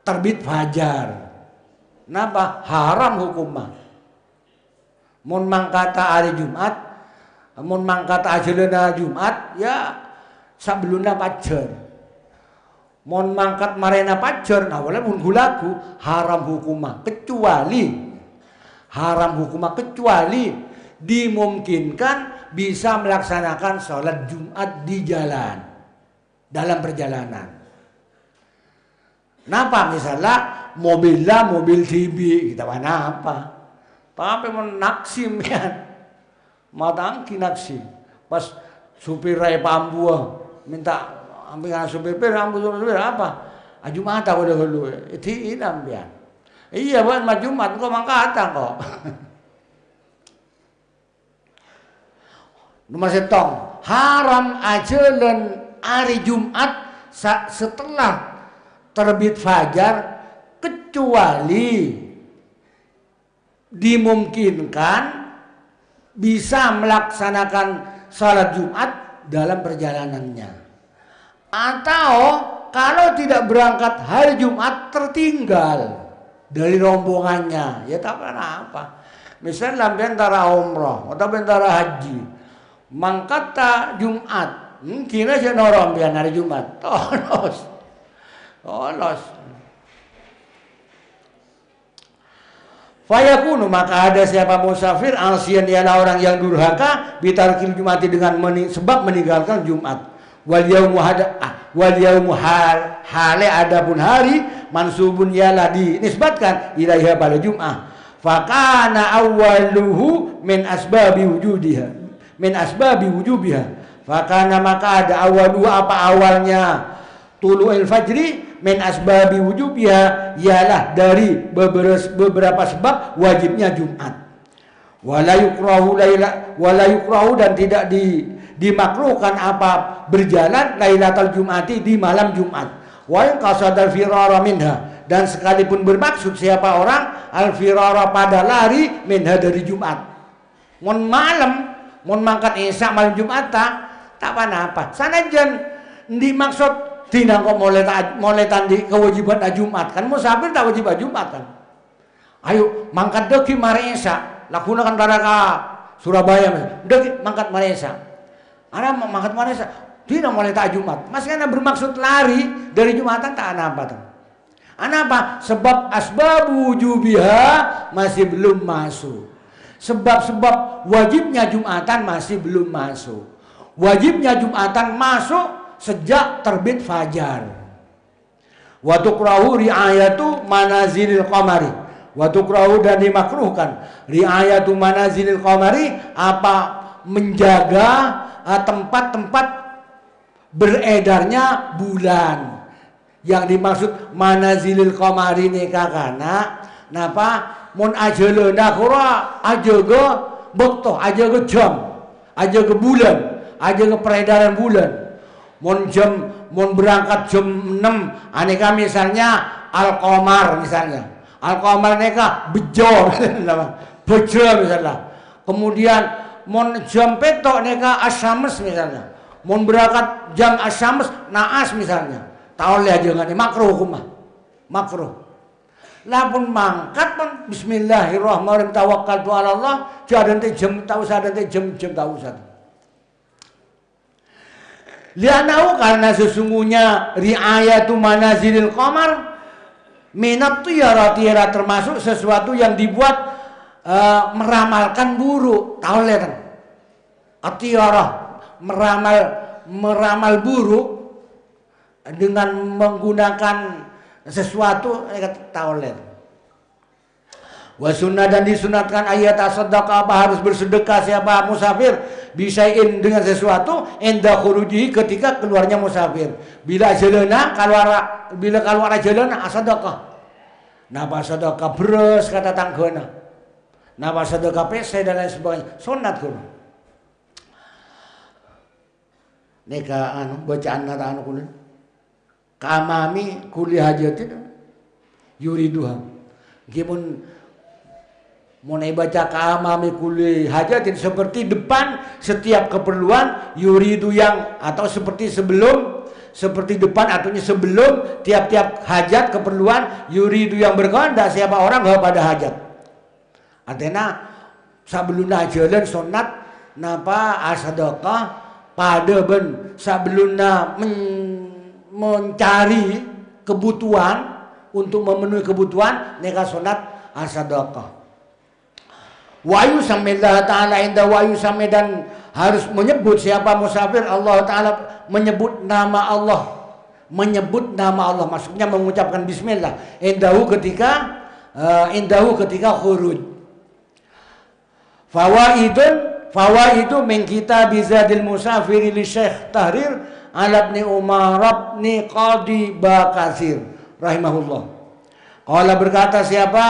terbit fajar. Napa? Haram hukumnya. Mun mangkata hari Jumat, mun mangkata ajelena Jumat ya sebelumnya fajar mon mangkat marena pacar nah boleh mun gulaku haram hukumah kecuali haram hukumah kecuali dimungkinkan bisa melaksanakan sholat Jumat di jalan dalam perjalanan. Napa misalnya mobilnya mobil TV kita mana apa? Tapi mau naksim [LAUGHS] ya, matangki naksim. Pas supir raya pambua minta ambil supir pir ambil supir apa? Jumat aku udah dulu. Itu inam ya iya bukan mah Jumat kok mangkata kok. [LAUGHS] Nomor setong. Haram aja dan hari Jumat setelah terbit fajar kecuali dimungkinkan bisa melaksanakan salat Jumat dalam perjalanannya. Atau kalau tidak berangkat hari Jumat tertinggal dari rombongannya, ya tak apa. Misalnya lampian antara umroh atau antara haji, mangkata Jumat, mungkin aja norombian hari Jumat, [LAUGHS] tolos, tolos. Fayakunu maka ada siapa musafir alsian ialah orang yang durhaka bitarkil jumati dengan meni, sebab meninggalkan Jumat wal yaumu hada ah, wal yaumu hal hale adapun hari mansubun ialah dinisbatkan ilaiha pada Jumat fakana awwaluhu min asbabi wujudiha min asbabi wujubiha. Fakana maka ada awalu apa awalnya? Tulu'il fajri min asbabi wujubiha ialah dari beberapa, beberapa sebab wajibnya Jumat. Wala yukrahu laila wala yukrahu dan tidak di dimakruhkan apa? Berjalan Lailatul Jumati di malam Jumat. Wa in qasadal firara minha. Dan sekalipun bermaksud siapa orang al firara pada lari minha dari Jumat. Mon malam, mon mangkat Isya malam Jumat tak tak apa Sana jen dimaksud tidak kok mulai mulai tandi kewajiban Jumat. Kan musafir tak wajib Jumat kan. Ayo mangkat deki mari Isya, lakukan taraka Surabaya, deki mangkat mari Ada mangkat mana tidak mulai tak Jumat. Mas karena bermaksud lari dari Jumatan tak apa tuh. Apa? Sebab asbab wujubiha masih belum masuk. Sebab-sebab wajibnya Jumatan masih belum masuk. Wajibnya Jumatan masuk sejak terbit fajar. Waktu kerahu riayatu manazilil qamari. Waktu kerahu dan dimakruhkan. Riayatu manazilil qamari apa menjaga tempat-tempat beredarnya bulan. Yang dimaksud manazilil qamari nikah karena napa? Mun ajalna kura ajaga bekto ajaga jam ajaga bulan ajaga peredaran bulan. Mun jam mun berangkat jam 6 aneka misalnya al qamar misalnya. Al qamar neka bejo [LAUGHS] bejo misalnya. Kemudian mon jam petok neka asames misalnya. Mau berangkat jam asyams naas misalnya. Tahu lihat jangan makruh hukum makruh. Lapun mangkat pun bismillahirrahmanirrahim tawakal tu ala Allah jangan nanti jam tahu sadar nanti jam jam tahu sadar Lianau karena sesungguhnya riayatu manazilil qamar minat tiara tiara termasuk sesuatu yang dibuat uh, meramalkan buruk. Tahu lihat Atiara meramal meramal buruk dengan menggunakan sesuatu tahu lihat. Wasunnah dan disunatkan ayat sedekah apa harus bersedekah siapa musafir bisain dengan sesuatu enda khuruji ketika keluarnya musafir. Bila jelena keluar bila keluar jelena asadaqah. Napa sedekah beres kata tanggona. Napa sedekah pese dan lain sebagainya. Sunat kuno. Neka anu bacaan nata anu kuno. Kamami kuliah hajatin yuriduha. Gimana Mau baca kamami kuli hajatin seperti depan setiap keperluan yuridu yang atau seperti sebelum seperti depan artinya sebelum tiap-tiap hajat keperluan yuridu yang berkonda siapa orang pada hajat artinya sebelum jalan sunat napa asadokah pada ben sebelum men mencari kebutuhan untuk memenuhi kebutuhan neka sunat asadokah Wayu samillah ta'ala indah wayu dan harus menyebut siapa musafir Allah ta'ala menyebut nama Allah. Menyebut nama Allah maksudnya mengucapkan bismillah. Indahu ketika uh, indahu ketika khuruj fawaidun fawaidu min kita bizadil musafiri li syekh tahrir ala ibn umar ibn qadi bakasir rahimahullah. Qala berkata siapa?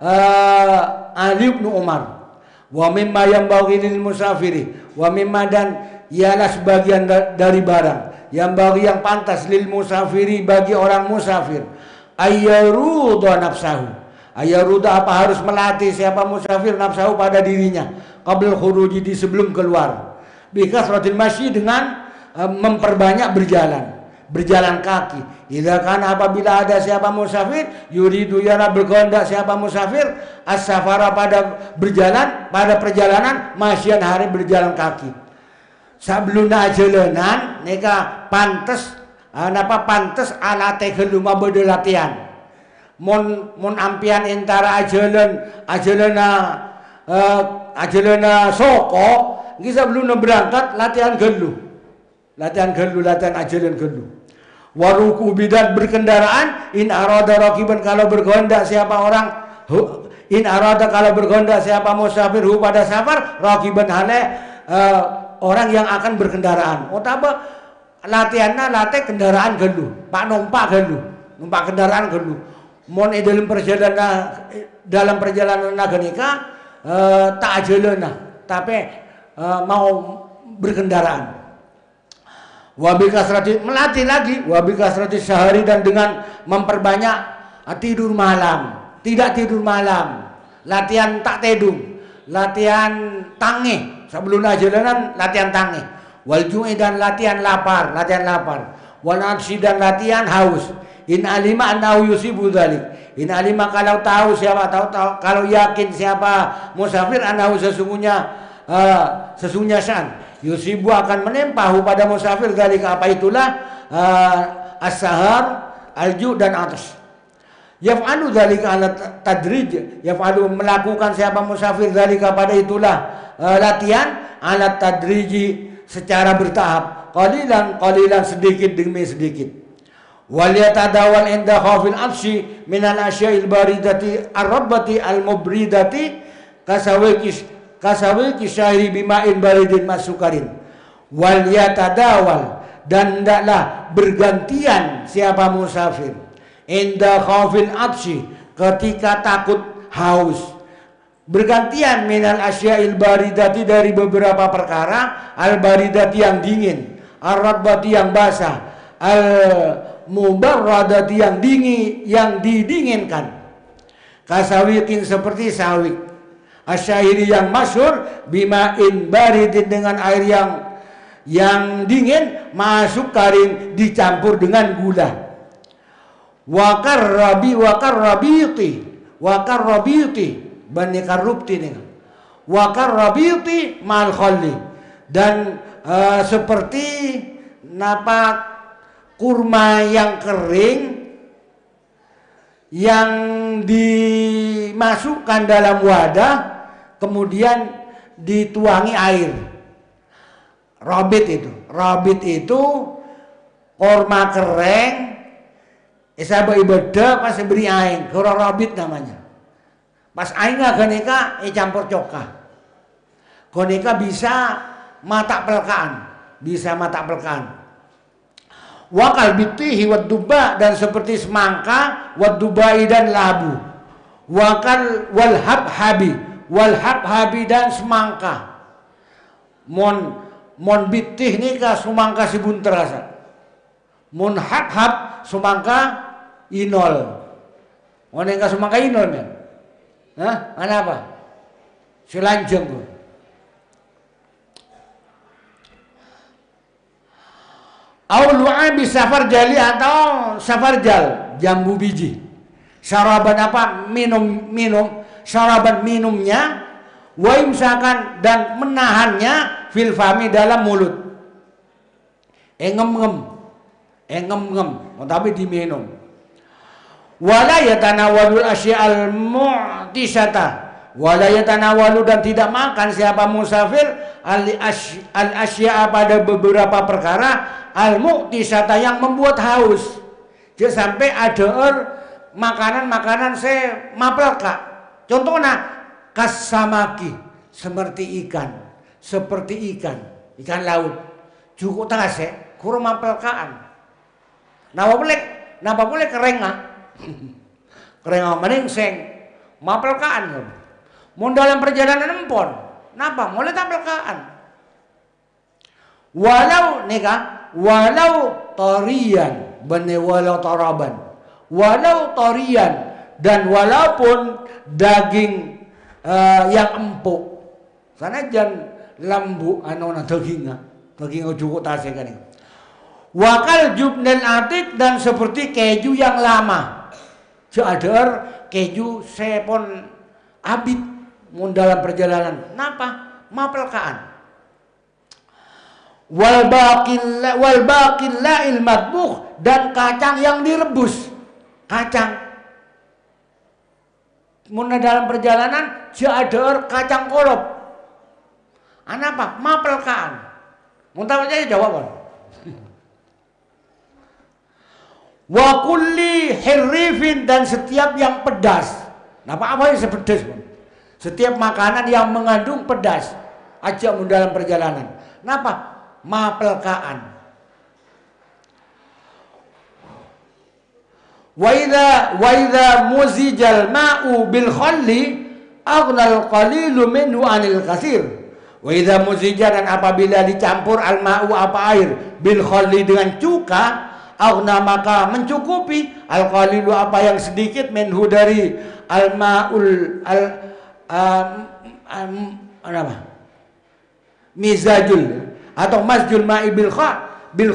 Uh, Ali bin Umar. Wa mimma yang bagi lil musafiri wa mimma dan ialah sebagian dari barang. Yang bagi yang pantas lil musafiri bagi orang musafir. Ayyaruda nafsahu ayyaruda apa harus melatih siapa musafir nafsahu pada dirinya qabl khuruji di sebelum keluar bikasratil masyi dengan uh, memperbanyak berjalan berjalan kaki. Jika kan apabila ada siapa musafir, yuridu yana bergondak siapa musafir, as-safara pada berjalan, pada perjalanan, masyian hari berjalan kaki. Sebelum jalanan, neka pantes, napa pantes alate geluma bode latihan. Mon mon ampian antara ajalan ajalana uh, ajalana soko, kita belum berangkat latihan gelu. Latihan gelu, latihan ajalan gelu. Waruku bidat berkendaraan in arada rakiban kalau bergonda siapa orang in arada kalau bergonda siapa musafir hu pada safar rakiban hale uh, orang yang akan berkendaraan. Otaba oh, latihannya latih kendaraan gelu pak numpak gelu numpak kendaraan gelu mon dalam perjalanan dalam perjalanan naganika uh, tak ajalana tapi uh, mau berkendaraan. Wabi kasrati melatih lagi. Wabi kasrati sehari dan dengan memperbanyak ah, tidur malam. Tidak tidur malam. Latihan tak tidur. Latihan tangi sebelum jalanan latihan tangi wal dan latihan lapar. Latihan lapar. Wal dan latihan haus in alima annahu yusibu dzalik in alima kalau tahu siapa tahu, tahu kalau yakin siapa musafir annahu sesungguhnya uh, sesungguhnya san yusibu akan menempahu pada musafir galika apa itulah? Uh, as-sahar alju dan atas. Yaf'alu dalika ala tadrij. Yaf'alu melakukan siapa musafir dalika pada itulah uh, latihan ala tadriji secara bertahap. Qalilan qalilan sedikit demi sedikit wal yatadawal inda khafil afsi min al asya'il baridati ar-rabbati al-mubridati kasawikis kasawi kisyairi bima'in baridin masukarin. Wal yatadawal dan hendaklah bergantian siapa musafir. Inda khawfil absi ketika takut haus. Bergantian minal asya'il baridati dari beberapa perkara al baridati yang dingin al radbati yang basah al mubarradati yang dingin yang didinginkan. Kasawikin seperti sawik Asyairi yang masyur bima in baridin dengan air yang yang dingin masuk karin dicampur dengan gula. Wakar rabi wakar rabiti wakar rabiti bani karupti nih wakar rabiti mal dan uh, seperti napa kurma yang kering yang dimasukkan dalam wadah kemudian dituangi air. Robit itu, robit itu kurma kering, isaba ibadah pas beri air, kurang robit namanya. Pas air nggak ganeka, eh campur coka. Goneka bisa mata pelkaan, bisa mata pelkaan wakal bitihi wad duba dan seperti semangka wad dubai dan labu wakal wal habhabi wal habhabi dan semangka mon mon bitih nika semangka sibun terasa mon habhab semangka inol mon nika semangka inol men Hah? Mana apa? Selanjang tuh. Aulu'a safar jali atau safar jal jambu biji. Saraban apa? Minum minum. Saraban minumnya. Wa imsakan dan menahannya fil fami dalam mulut. Engem-ngem. Engem-ngem. Oh, tapi diminum. Wala yatanawalul asya'al mu'tisata wala yatanawalu dan tidak makan siapa musafir al asya pada beberapa perkara al mu'tisata yang membuat haus. Jadi sampai ada makanan-makanan saya mapel kak. Contohnya kasamaki seperti ikan seperti ikan ikan laut. Cukup tase kurang mapel kaan napa boleh napa boleh kerenga? [LAUGHS] Kerenga mending seng? Mapel kaan Mau dalam perjalanan empon. Napa? Mulai tampilkan. Walau nika, walau tarian, bane walau taraban. Walau tarian dan walaupun daging uh, yang empuk. Sana jan lambu anu na dagingnya. Daging cukup tasnya kan Wakal jubnel atik dan seperti keju yang lama. Jadar keju sepon abit mun dalam perjalanan. Napa? Mapelkaan. Wal baqil wal baqil la'il dan kacang yang direbus. Kacang. Mun dalam perjalanan jadar kacang kolop. Anapa? Mapelkaan. Mun tahu aja jawaban. [LAUGHS] Wa kulli hirrifin dan setiap yang pedas. Napa apa yang sepedas? Setiap makanan yang mengandung pedas aja dalam perjalanan. Kenapa? Mapelkaan. Wa idza wa idza muzijal ma'u bil khalli aghnal qalilu minhu anil katsir. Wa idza muzija dan apabila dicampur al ma'u apa air bil khalli dengan cuka aghna maka mencukupi al qalilu apa yang sedikit minhu dari al ma'ul al um, um, apa? Mizajul atau masjul ma'i bil bil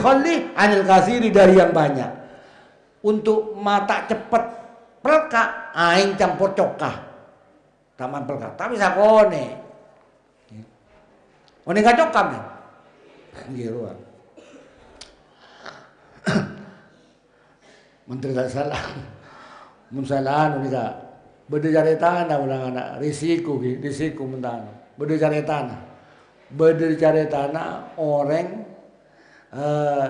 anil kasiri dari yang banyak. Untuk mata cepet pelka aing campur cokah. Taman pelka. Tapi sakone. One gak cokam ya. Gitu. [COUGHS] Menteri tak salah. Mun salah Bede cari tanah ulang anak risiko ki, risiko mentang. Bede cari tanah. Bede cari tanah orang uh,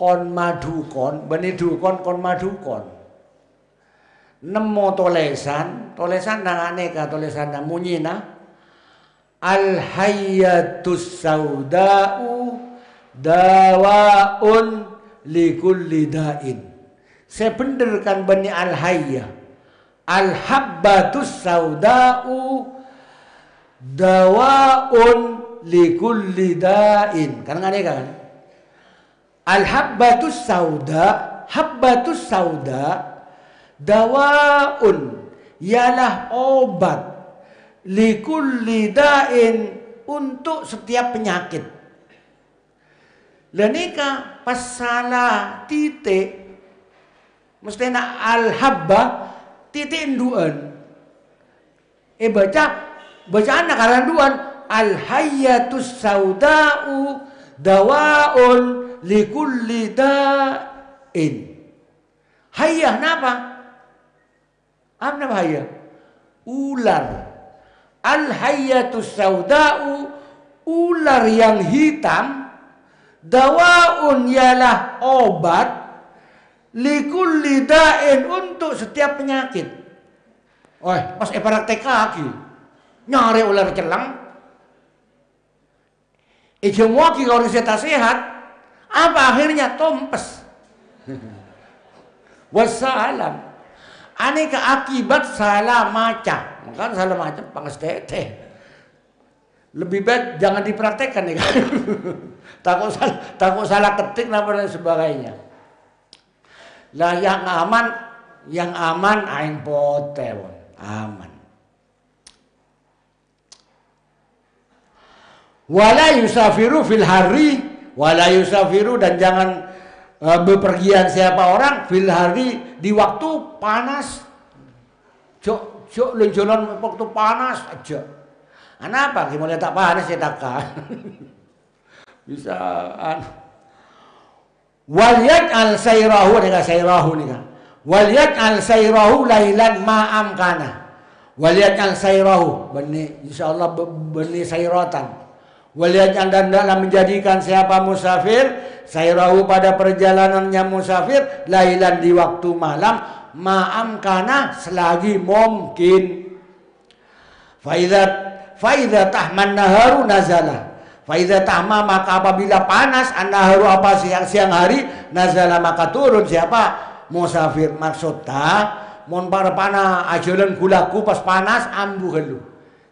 kon madukon, bani dukon kon madukon. Nemo tolesan, tolesan nang aneka tolesan nang munyina. Al hayyatus saudau dawaun likulli dain. Saya benderkan bani al hayyah al habbatus sauda'u dawaun likulli da'in. Kan ngane kan? Al habbatus sauda habbatus sauda dawaun ialah obat likulli da'in untuk setiap penyakit. Lenika pas salah titik mesti nak al titik induan. Eh baca bacaan nak duan al hayyatus sauda'u dawaun likulli da'in. Hayyah napa? Apa nama hayyah? Ular. Al hayyatus sauda'u ular yang hitam dawaun ialah obat likulli da'in untuk setiap penyakit. Oh, pas e praktek kaki nyari ular celang. Ijemwa ki kalau sehat, apa akhirnya tompes. [LAUGHS] Wassalam. Aneka akibat salah maca. Maka salah maca pangas teteh. Lebih baik jangan dipraktekkan nih kan. [LAUGHS] takut salah, takut salah ketik dan sebagainya. Lah yang aman, yang aman aing pote, aman. Wala yusafiru fil hari, wala yusafiru dan jangan uh, bepergian siapa orang fil hari di waktu panas. Cok cok lenjolan waktu panas aja. Kenapa? Gimana tak panas ya tak [LAUGHS] Bisa an. Waliyat al sayrahu dengan sayrahu nih kan. Waliyat al sayrahu lailan ma'am kana. Waliyat al sayrahu benih insyaallah benih sayratan. Waliyat dan dalam menjadikan siapa musafir saya rahu pada perjalanannya musafir lailan di waktu malam ma'am kana selagi mungkin faidat faidat tahman naharu nazala faidat tahma maka apabila panas an naharu apa siang siang hari nazala maka turun. Siapa? Musafir. Maksudnya mon para pana ajalan gulaku pas panas ambu helu.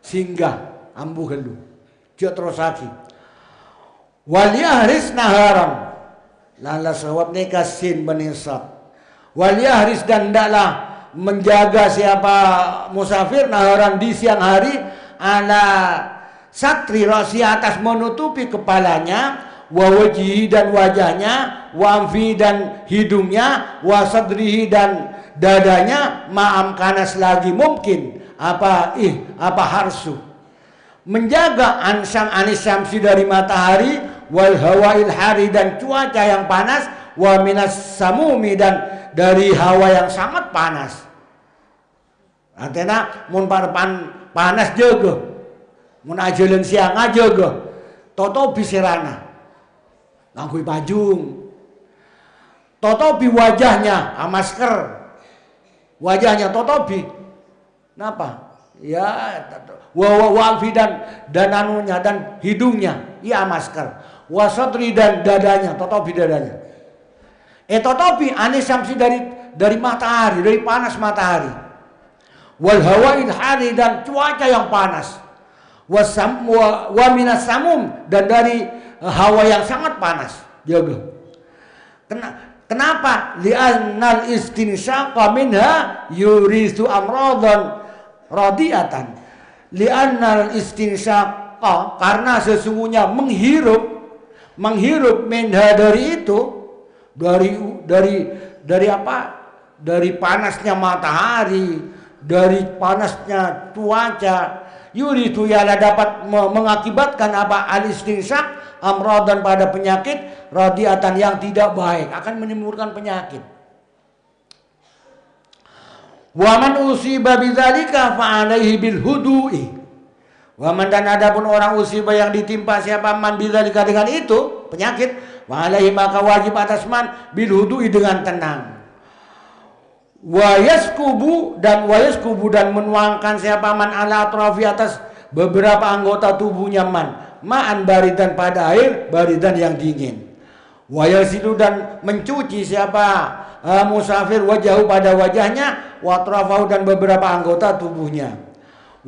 Singgah ambu helu. Dia terus lagi. Waliyahris naharam Lala sawab ni kasin menisab. Waliyahris dan ndaklah menjaga siapa musafir naharan di siang hari ala satri rasi atas menutupi kepalanya wa dan wajahnya wa amfi dan hidungnya wa sadrihi dan dadanya ma'am karena selagi mungkin apa ih apa harsu menjaga ansam anis samsi dari matahari wal hawail hari dan cuaca yang panas wa minas samumi dan dari hawa yang sangat panas. Artinya mun pan panas juga. Mun ajeun siang aja go. Toto bisirana. Nganggo bajung. Totobi wajahnya, ah, masker. Wajahnya totobi. Kenapa? Ya, wa wa dan dan anunya dan hidungnya, ya masker wasatri dan dadanya, totopi dadanya. Eh totopi anis samsi dari dari matahari, dari panas matahari. Wal hawail hari dan cuaca yang panas. Wasam wa, wa minas samum dan dari hawa yang sangat panas. Jaga. Kena, kenapa? Li'annal istinsyaqa minha yurisu amradan radiatan. Li'annal istinsyaqa karena sesungguhnya menghirup menghirup minha dari itu dari dari dari apa? Dari panasnya matahari, dari panasnya cuaca. Yuri itu ialah dapat mengakibatkan apa? Alistinsak amradan pada penyakit radiatan yang tidak baik akan menimbulkan penyakit. Waman usiba bidzalika fa alaihi bil hudu'i Waman dan adapun orang usibah yang ditimpa siapa man bila dengan itu penyakit, walaihi maka wajib atas man bil hudui dengan tenang. Wayas kubu dan wayas kubu dan menuangkan siapa man ala atrafi atas beberapa anggota tubuhnya man ma'an baridan pada air baridan yang dingin. Wayasilu dan mencuci siapa uh, musafir wajahu pada wajahnya watrafahu dan beberapa anggota tubuhnya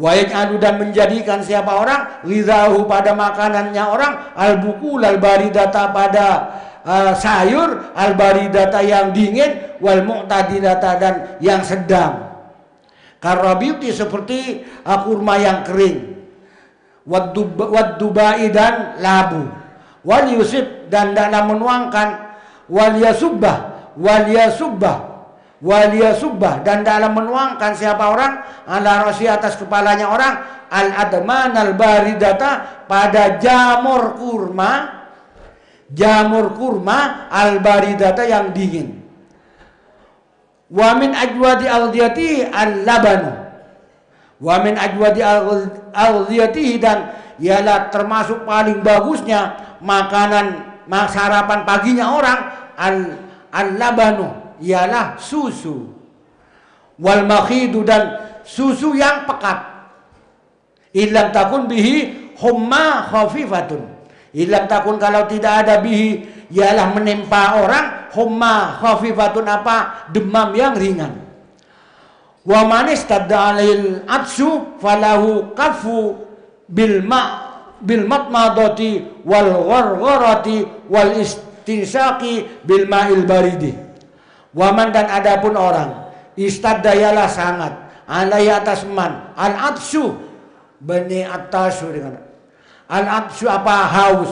adu dan menjadikan siapa orang lidahu pada makanannya orang al bukul al baridata pada uh, sayur al baridata yang dingin wal mu'tadidata dan yang sedang. Beauty seperti uh, kurma yang kering. Wadubai dan labu. Wal yusib dan dalam menuangkan. Wal yasubbah wal yasubbah wal yasubbah. Dan dalam menuangkan siapa orang ala rosi atas kepalanya orang. Al adman al baridata pada jamur kurma jamur kurma al baridata yang dingin. Wa min ajwadi aldiyati al labanu wa min ajwadi aldiyati dan ialah termasuk paling bagusnya makanan sarapan paginya orang al al labanu ialah susu. Wal makhidu dan susu yang pekat. Ilam takun bihi humma khafifatun ilam takun kalau tidak ada bihi ialah menimpa orang humma khafifatun apa demam yang ringan wa manis tadda atsu falahu kafu bil ma' bil matmadati wal ghargharati wal istinsaqi bil ma'il baridi. Waman dan adapun orang istadayalah sangat alai atas man al atsu bani atasu dengan al atsu apa haus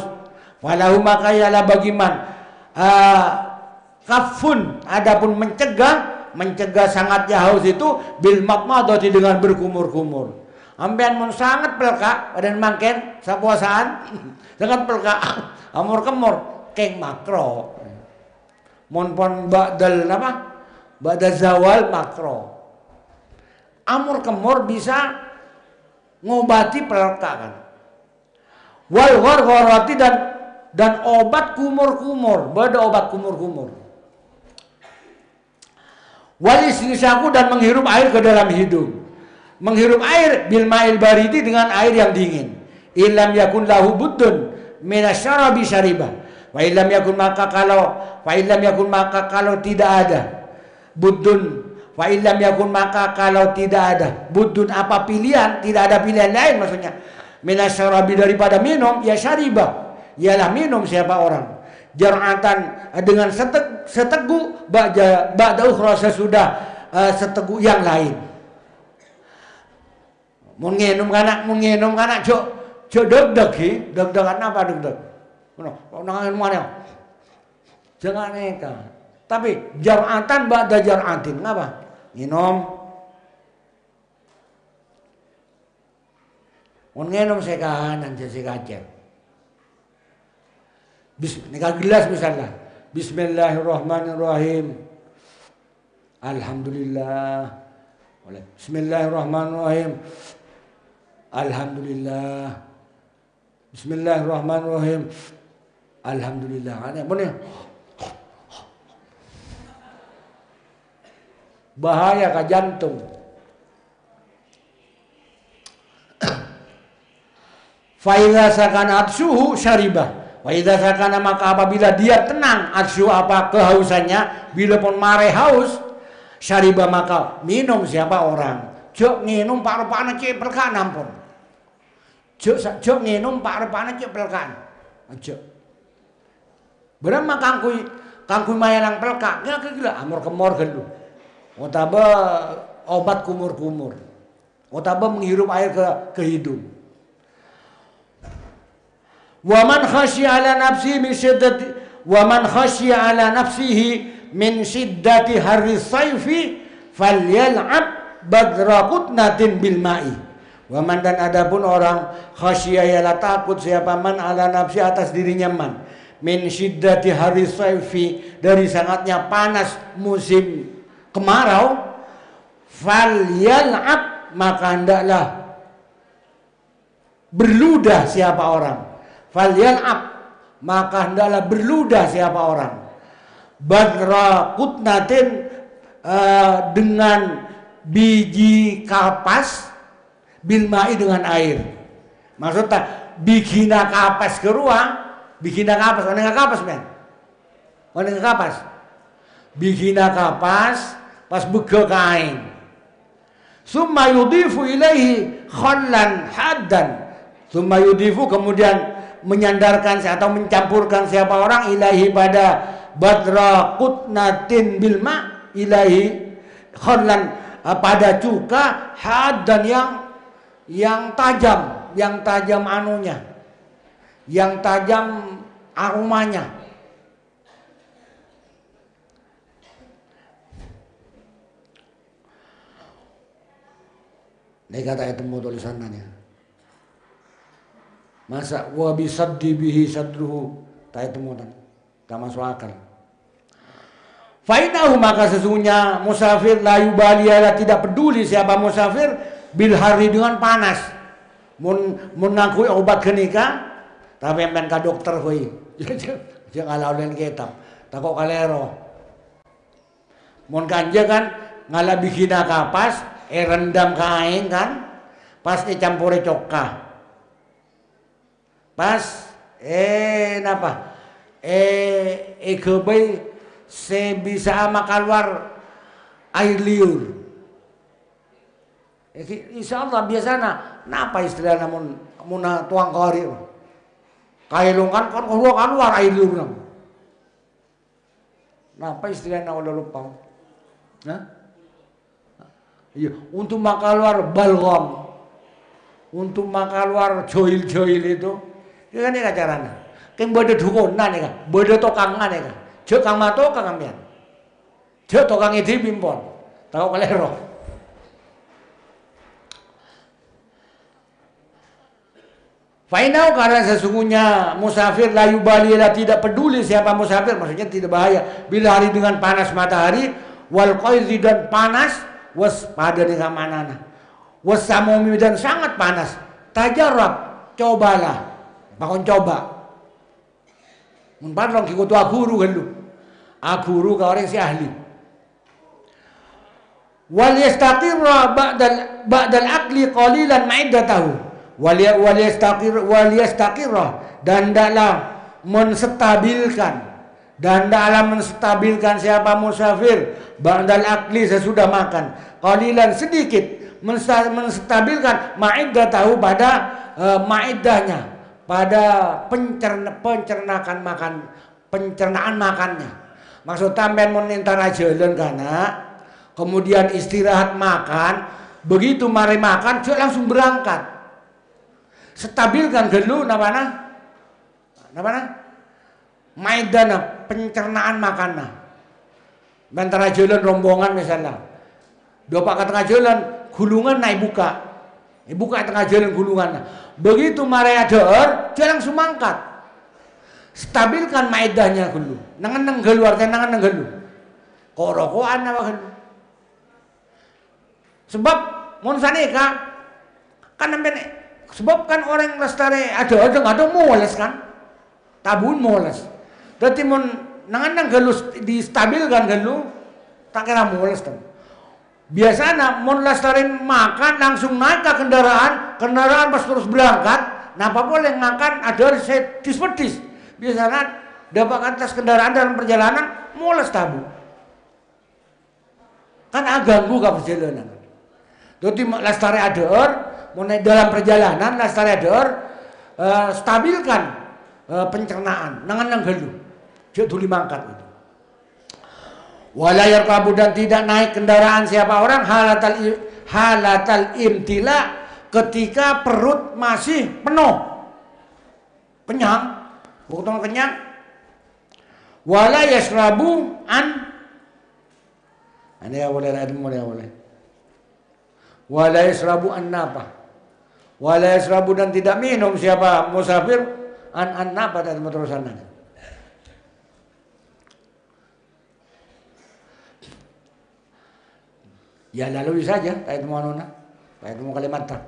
walahu maka ialah bagi man uh, kafun adapun mencegah mencegah sangatnya haus itu bil matmadati dengan berkumur-kumur Ambean mun sangat pelka badan mangken sapuasaan [LAUGHS] sangat pelka [LAUGHS] amur kemur keng makro. Mun pon ba'dal apa? Ba'da zawal makro. Amur kemur bisa ngobati pelka kan. Wal ghargharati dan dan obat kumur-kumur, beda obat kumur-kumur. Wal istinsaku dan menghirup air ke dalam hidung menghirup air bil ma'il baridi dengan air yang dingin. Ilam yakun lahu buddun minasyarabi syaribah. Wa ilam yakun maka kalau wa ilam yakun maka kalau tidak ada buddun wa ilam yakun maka kalau tidak ada buddun apa pilihan tidak ada pilihan lain maksudnya minasyarabi daripada minum ya syaribah ialah minum siapa orang jar'atan dengan seteg, setegu ba'da ba'da ukhra sesudah uh, setegu yang lain Mun nginum kana, mun nginum kana cuk cuk deg-deg ki, deg-degan apa deg-deg? Ngono, nang mana? Jangan neka. Tapi jar'atan ba'da jar'atin, ngapa? Minum. Mun nginum sekanan jadi kacer. Bis, gelas misalnya. Bismillahirrahmanirrahim. Alhamdulillah. Bismillahirrahmanirrahim. Alhamdulillah. Bismillahirrahmanirrahim. Alhamdulillah. Aneh nih? Bahaya ke jantung. Faida sakana atsuhu syaribah. Faida sakana maka apabila dia tenang atsu apa kehausannya, bila pun mare haus, syaribah maka minum siapa orang. Jok nginum paru-paru cepel kan ampun. Jok jok nginum paru-paru cepel kan. Jok. Berapa kangkui kangkui mayanang pelka. Ya gila amor kemor gelu. Otaba obat kumur-kumur. Otaba menghirup air ke ke hidung. Waman khasya ala nafsihi min shiddati waman khasya ala nafsihi min shiddati harri sayfi falyal'ab badrakut natin bil ma'i. Waman dan adapun orang khasyaya takut siapa man ala nafsi atas dirinya man. Min syiddati hari saifi dari sangatnya panas musim kemarau. Fal yal'ab maka hendaklah berludah siapa orang. Fal yal'ab maka hendaklah berludah siapa orang. Badra kutnatin uh, dengan biji kapas bilmai dengan air. Maksudnya bikina kapas ke ruang, bikina kapas, mana nggak kapas men? Mana nggak kapas? Bikina kapas pas buka kain. Summa yudifu ilaihi khallan haddan. Summa yudifu kemudian menyandarkan atau mencampurkan siapa orang ilahi pada badra kutnatin bilma ilahi khallan Ah, pada cuka had dan yang yang tajam, yang tajam anunya. Yang tajam aromanya. Ini kata itu tulisannya. Masa wa bisaddi bihi sadruhu tak itu tak masuk akal. Fainahu maka sesungguhnya musafir layu baliala tidak peduli siapa musafir bil hari dengan panas. Mun ngakui obat kenika tapi yang ka dokter koi. Jangan lawan kitab. Takok kalero. Mun kanja kan ngala bikin kapas, eh rendam kain kan, pas dicampuri coka. Pas eh napa? Eh kebay saya bisa keluar air liur. Insya Allah biasanya, napa istilah namun muna tuang kari. Kailung kan kan keluar keluar air liur nam. Napa istilah udah lupa. Nah? Iya, untuk keluar balgam. Untuk keluar joil-joil itu. Itu kan ini caranya. Kan bodoh dukunan ya kan, bodoh tokangan ya kan. Jek kang mato kang ambian. Jek tokang idi pimpon. Tahu kalero. Fainau karena sesungguhnya musafir layu balila tidak peduli siapa musafir maksudnya tidak bahaya bila hari dengan panas matahari wal qaidhi dan panas was pada dengan manana was samumi dan sangat panas tajarab cobalah bakon coba. Mun padlong kikutu guru gelu aguru ka orang si ahli. Wal yastaqirra ba'dal ba'dal aqli qalilan ma'iddatahu wal wal yastaqir wal yastaqirra. Dan dalam menstabilkan. Dan dalam menstabilkan siapa musafir. Ba'dal akli sesudah makan. Qalilan sedikit menstabilkan ma'iddatahu pada uh, ma'iddahnya pada pencerna, pencernakan makan pencernaan makannya Maksud tambahan menintara jalan karena kemudian istirahat makan, begitu mari makan dia langsung berangkat. Stabilkan gelu namanya? Namanya? Maidana pencernaan makanan. Antara jalan rombongan misalnya. Dua pak tengah jalan, gulungan naik buka. Buka tengah jalan gulungan. Begitu mari ada dia langsung mangkat. Stabilkan maedahnya dulu nangan nang gelu artinya nangan nang gelu. Korokoan apa gelu? Sebab mon saneka kan nampen sebab kan orang lestari ada ada ada moles kan? Tabun moles. Berarti mon nangan nang gelu distabilkan gelu tak kira moles kan biasanya mon lestari makan langsung naik ke kendaraan kendaraan pas terus berangkat napa boleh makan ada set dispedis. Biasanya dapat atas kendaraan dalam perjalanan mules tabu. Kan agak ke perjalanan. Jadi lestari ador mulai dalam perjalanan lestari ador uh, stabilkan uh, pencernaan. Nangan nang gelu jadi tuli mangkat walayar kabu dan tidak naik kendaraan siapa orang halatal halatal imtila ketika perut masih penuh kenyang Bukan kenyang. Wala yasrabu an Ini ya boleh ada boleh boleh. Wala yasrabu an napa? Wala yasrabu dan tidak minum siapa musafir an an napa dan terusan Ya lalu saja, nona, tak itu mau kalimat tak.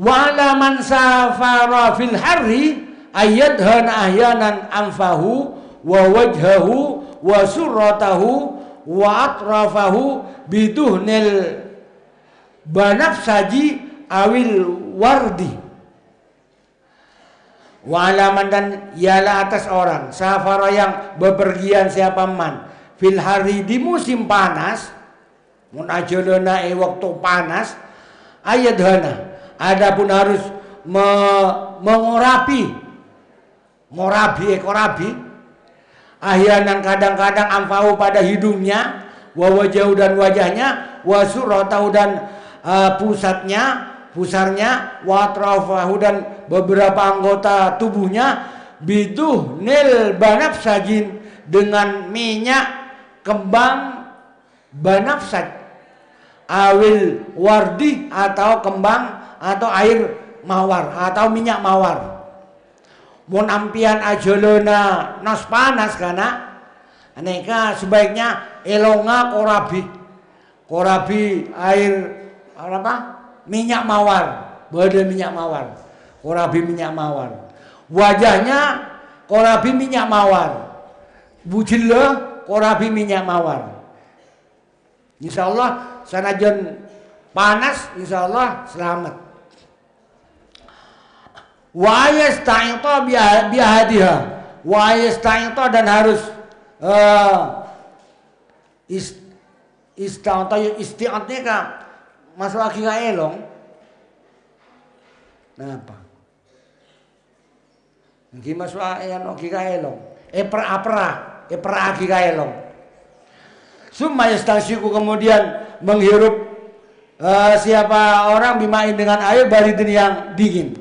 Wala man safara fil hari ayadhan ahyanan anfahu wa wajhahu wa surratahu wa atrafahu biduhnil banafsaji awil wardi wa dan ialah atas orang safara yang bepergian siapa man fil hari di musim panas mun e waktu panas ayadhana adapun harus me, mengorapi morabi ekorabi ahyanan kadang-kadang amfau pada hidungnya wa wajah dan wajahnya wa suratahu dan uh, pusatnya pusarnya wa trafahu dan beberapa anggota tubuhnya biduh nil banafsajin dengan minyak kembang banafsaj awil wardi atau kembang atau air mawar atau minyak mawar. Mun ampian ajolona nas panas karena aneka sebaiknya elonga korabi. Korabi air apa? Minyak mawar bade minyak mawar korabi minyak mawar. Wajahnya korabi minyak mawar bujilla korabi minyak mawar. Insya Allah sanajan panas insya Allah selamat wa yasta'ita bihadiha wa yasta'ita dan harus uh, ist, ista'ata isti'atnya ka masuk lagi ka elong Kenapa? Nggih masuk ayan lagi ka elong. E per apra, per agi ka elong. Summa yastasiku kemudian menghirup uh, siapa orang bimain dengan air baridin yang dingin.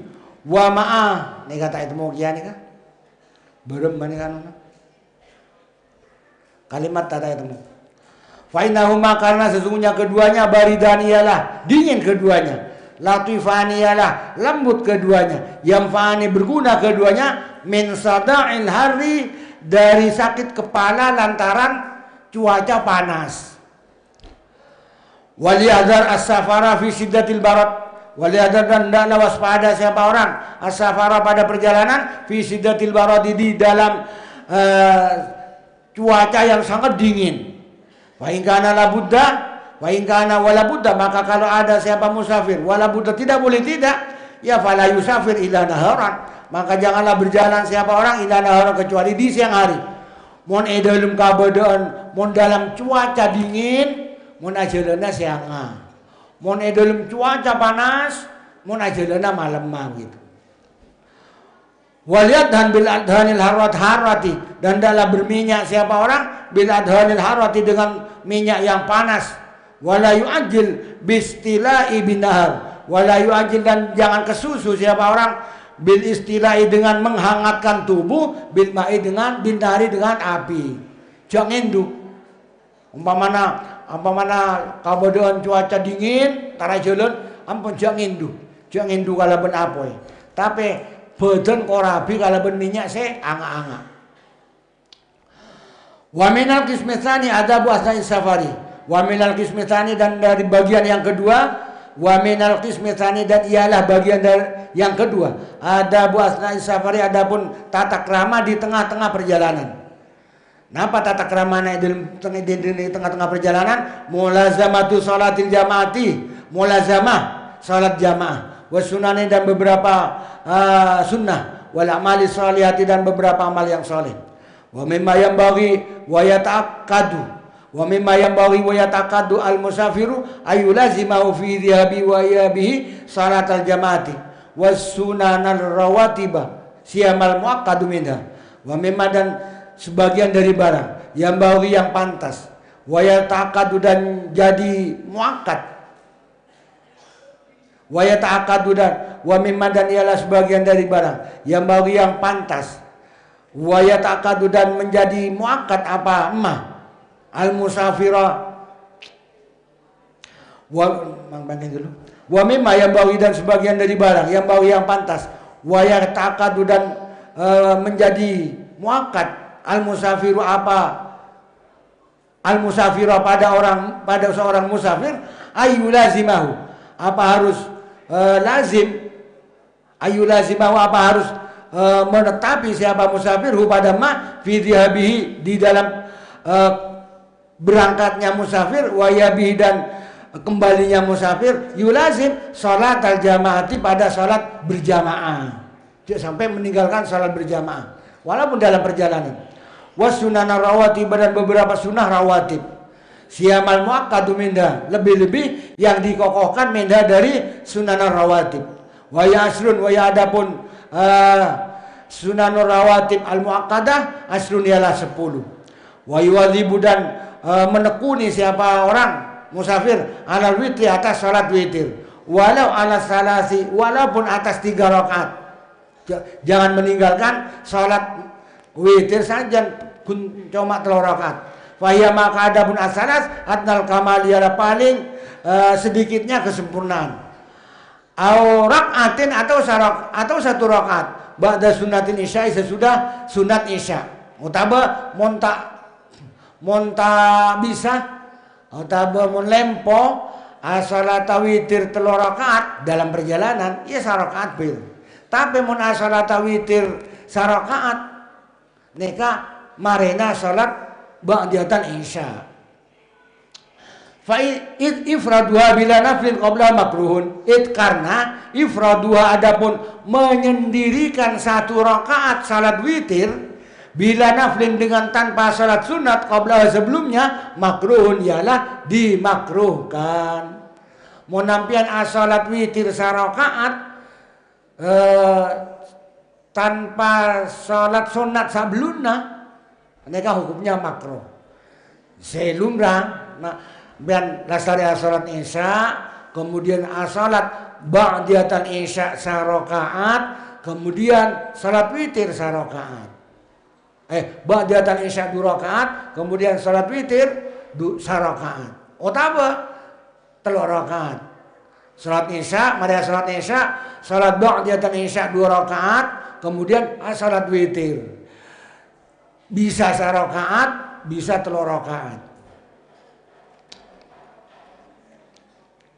Wa ma'ah. Ini kata itu mau kian kan? Berem kan? Kalimat kata itu. Fainahuma karena sesungguhnya keduanya baridan ialah dingin keduanya. Latifani ialah lembut keduanya. Yang fani berguna keduanya min sada'il hari dari sakit kepala lantaran cuaca panas. Waliyadar as-safara fi siddatil barat. Waliyadar dan hendaklah waspada siapa orang as-safara pada perjalanan fi siddatil barat di dalam uh, cuaca yang sangat dingin. Wa in kana la buddha wa in kana wala buddha maka kalau ada siapa musafir wala buddha tidak boleh tidak ya fala yusafir ila naharan maka janganlah berjalan siapa orang ila naharan kecuali di siang hari Mon e dalam keadaan mon dalam cuaca dingin, mon ajalana sianga. Mon e dalam cuaca panas, mon ajalana malam gitu. Waliat dan bil adhanil harwat harwati dan dalam berminyak siapa orang bil adhanil harwati dengan minyak yang panas. Walayu ajil bistila'i binahar. Walayu ajil dan jangan kesusu siapa orang bil istilai dengan menghangatkan tubuh bil ma'i dengan bintari dengan api jangan induk umpamana umpamana kabodohan cuaca dingin tara jalan ampun jangan induk jangan induk kalau ben apoy tapi badan korabi kalau ben minyak se anga-anga wa minal kismetsani ada buah safari wa minal kismetsani dan dari bagian yang kedua Wa qismi dan ialah bagian dari yang kedua. Ada bu asna'i safari adapun tata krama di tengah-tengah perjalanan. Napa tata krama di tengah-tengah perjalanan? Mulazamatu salatil jamaati. Mulazamah salat jamaah. Wasunani dan beberapa uh, sunnah. Wal amali salihati dan beberapa amal yang saleh. Wa mimma yang bagi wa yata'akkadu Wa mimma yanbaghi wa yataqaddu al musafiru ayulazimahu fi dhihabi wa yabihi salat al jamaati was sunan al rawatiba siamal muakkadu minha. Wa mimma dan sebagian dari barang. Yang bagi yang pantas. Wa yataqaddu dan jadi muakkad. Wa yataqaddu dan wa mimma dan ialah sebagian dari barang. Yang bagi yang pantas. Wa yataqaddu dan menjadi muakkad apa? Emah al musafira wa bangkang dulu. Wa mimma yang bawi dan sebagian dari barang. Yang bawi yang pantas. Wa yartaqadu dan e, menjadi muakat al musafiru apa? Al musafira pada orang pada seorang musafir? Ayu lazimahu. Apa harus e, lazim? Ayu lazimahu apa harus e, menetapi siapa musafir pada ma fi di dalam e, berangkatnya musafir wayabi dan kembalinya musafir? Yulazim sholat al jamaati pada sholat berjamaah. Sampai meninggalkan sholat berjamaah. Walaupun dalam perjalanan wasunana rawatib dan beberapa sunnah rawatib. Siamal muakkadu minda. Lebih-lebih yang dikokohkan minda dari sunana rawatib. Waya asrun waya adapun uh, sunanur rawatib al muakkadah asrun ialah sepuluh. Wayuwadzibu dan uh, menekuni siapa orang musafir alal witri atas salat witir. Walau ala salasi walaupun atas tiga rakaat. Jangan meninggalkan sholat witir saja cuma telur rakaat. Fahya maka ada pun asanas atnal kamaliyalah paling uh, sedikitnya kesempurnaan. Aurak atin atau sarak atau satu rakaat. Ba'da sunatin isya sesudah sunat isya. Utaba monta monta bisa utaba mon lempo asalata witir telur rakaat dalam perjalanan ya sarakaat bil. Tapi mon asalata witir sarakaat neka marena salat ba'diyatan isya. Fa ifraduha bila naflin qabla makruhun. It karena ifraduha adapun menyendirikan satu rakaat salat witir bila naflin dengan tanpa salat sunat qabla sebelumnya makruhun ialah dimakruhkan. Mau nampian asalat witir sarakaat eh, tanpa salat sunat sebelumnya mereka hukumnya makro. Selumrah, nah, dan lasari asalat isya, kemudian asalat ba'diyatan isya sarokaat, kemudian salat witir sarokaat. Eh, ba'diyatan isya dua rakaat, kemudian salat witir du sarokaat. Otaba telur rakaat. Salat isya, mari salat isya, salat ba'diyatan isya dua rakaat, kemudian salat witir. Bisa sarokaat, bisa telur rakaat.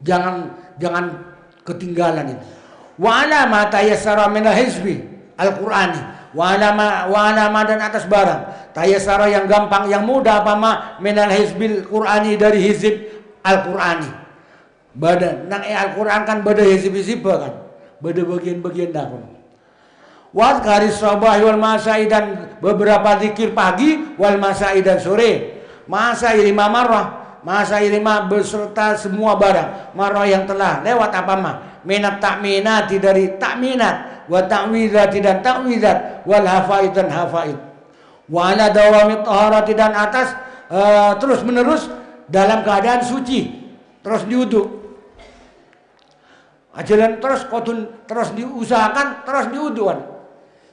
Jangan jangan ketinggalan ini. Wa ala ma tayassara min hizbi al-Qur'ani. Wa ala ma wa ala ma dan atas barang. Tayassara yang gampang, yang mudah apa ma min al-hizbil Qur'ani dari hizib al-Qur'ani. Badan nang Al-Qur'an kan bada hizib-hizib kan. Bada bagian-bagian dah. Wadkari sabah wal masai dan beberapa zikir pagi wal masai dan sore. Masa lima marah, masa lima beserta semua barang marah yang telah lewat apa mah? Minat tak minati dari tak minat, wa ta'widati dan ta'widat, wal hafaid dan hafaid. Wa ala dawami taharati dan atas uh, terus menerus dalam keadaan suci, terus diuduk. Ajaran terus kotun terus diusahakan terus diuduan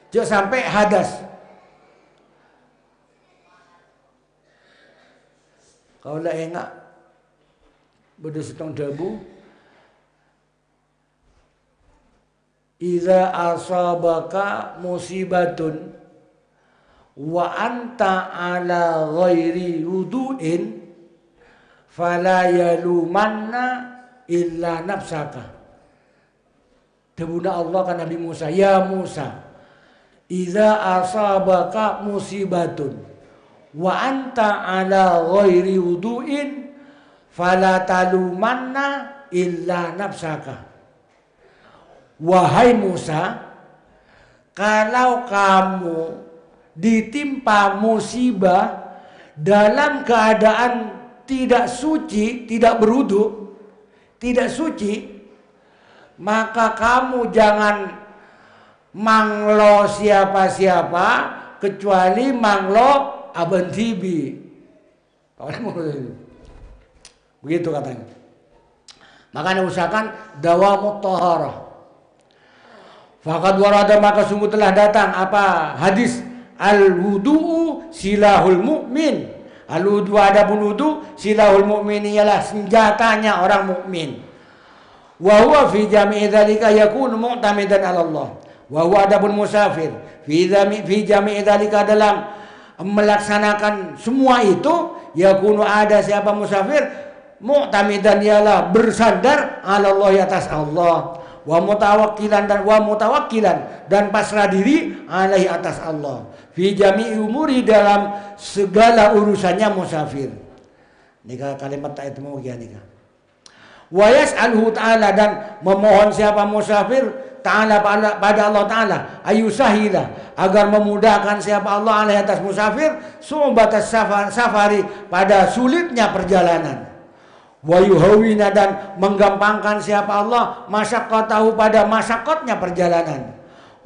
Jangan sampai hadas. Kalau nak enggak berdasarkan debu Iza asabaka musibatun wa anta ala ghairi wudu'in fala yalumanna illa nafsaka. Debuna Allah kan Nabi Musa, ya Musa, Iza asabaka musibatun wa anta ala ghairi wudu'in fala talumanna illa nafsaka. Wahai Musa, kalau kamu ditimpa musibah dalam keadaan tidak suci, tidak berudu, tidak suci, maka kamu jangan manglo siapa-siapa kecuali manglo aben tibi. Begitu katanya. Makanya usahakan dawa mutahharah. Fakat warada maka sungguh telah datang apa hadis al wudu silahul mukmin. Al wudu ada pun wudu silahul mukmin ialah senjatanya orang mukmin. Wa huwa fi jami'i dzalika yakunu mu'tamidan Allah wa huwa adapun musafir. Fi fi jami'i dzalika dalam melaksanakan semua itu yakunu ada siapa musafir mu'tamidan ialah bersandar ala Allah atas Allah. Wa mutawakkilan dan wa mutawakkilan dan pasrah diri alaihi atas Allah. Fi jami'i umuri dalam segala urusannya musafir. Nikah kalimat tak itu mau nikah wa yas'alhu ta'ala dan memohon siapa musafir Ta'ala pada Allah Ta'ala. Ayusahila. Agar memudahkan siapa Allah alaihi atas musafir subatas safar, safari pada sulitnya perjalanan. Wa yuhawina dan menggampangkan siapa Allah masyaqqatahu pada masyaqqatnya perjalanan.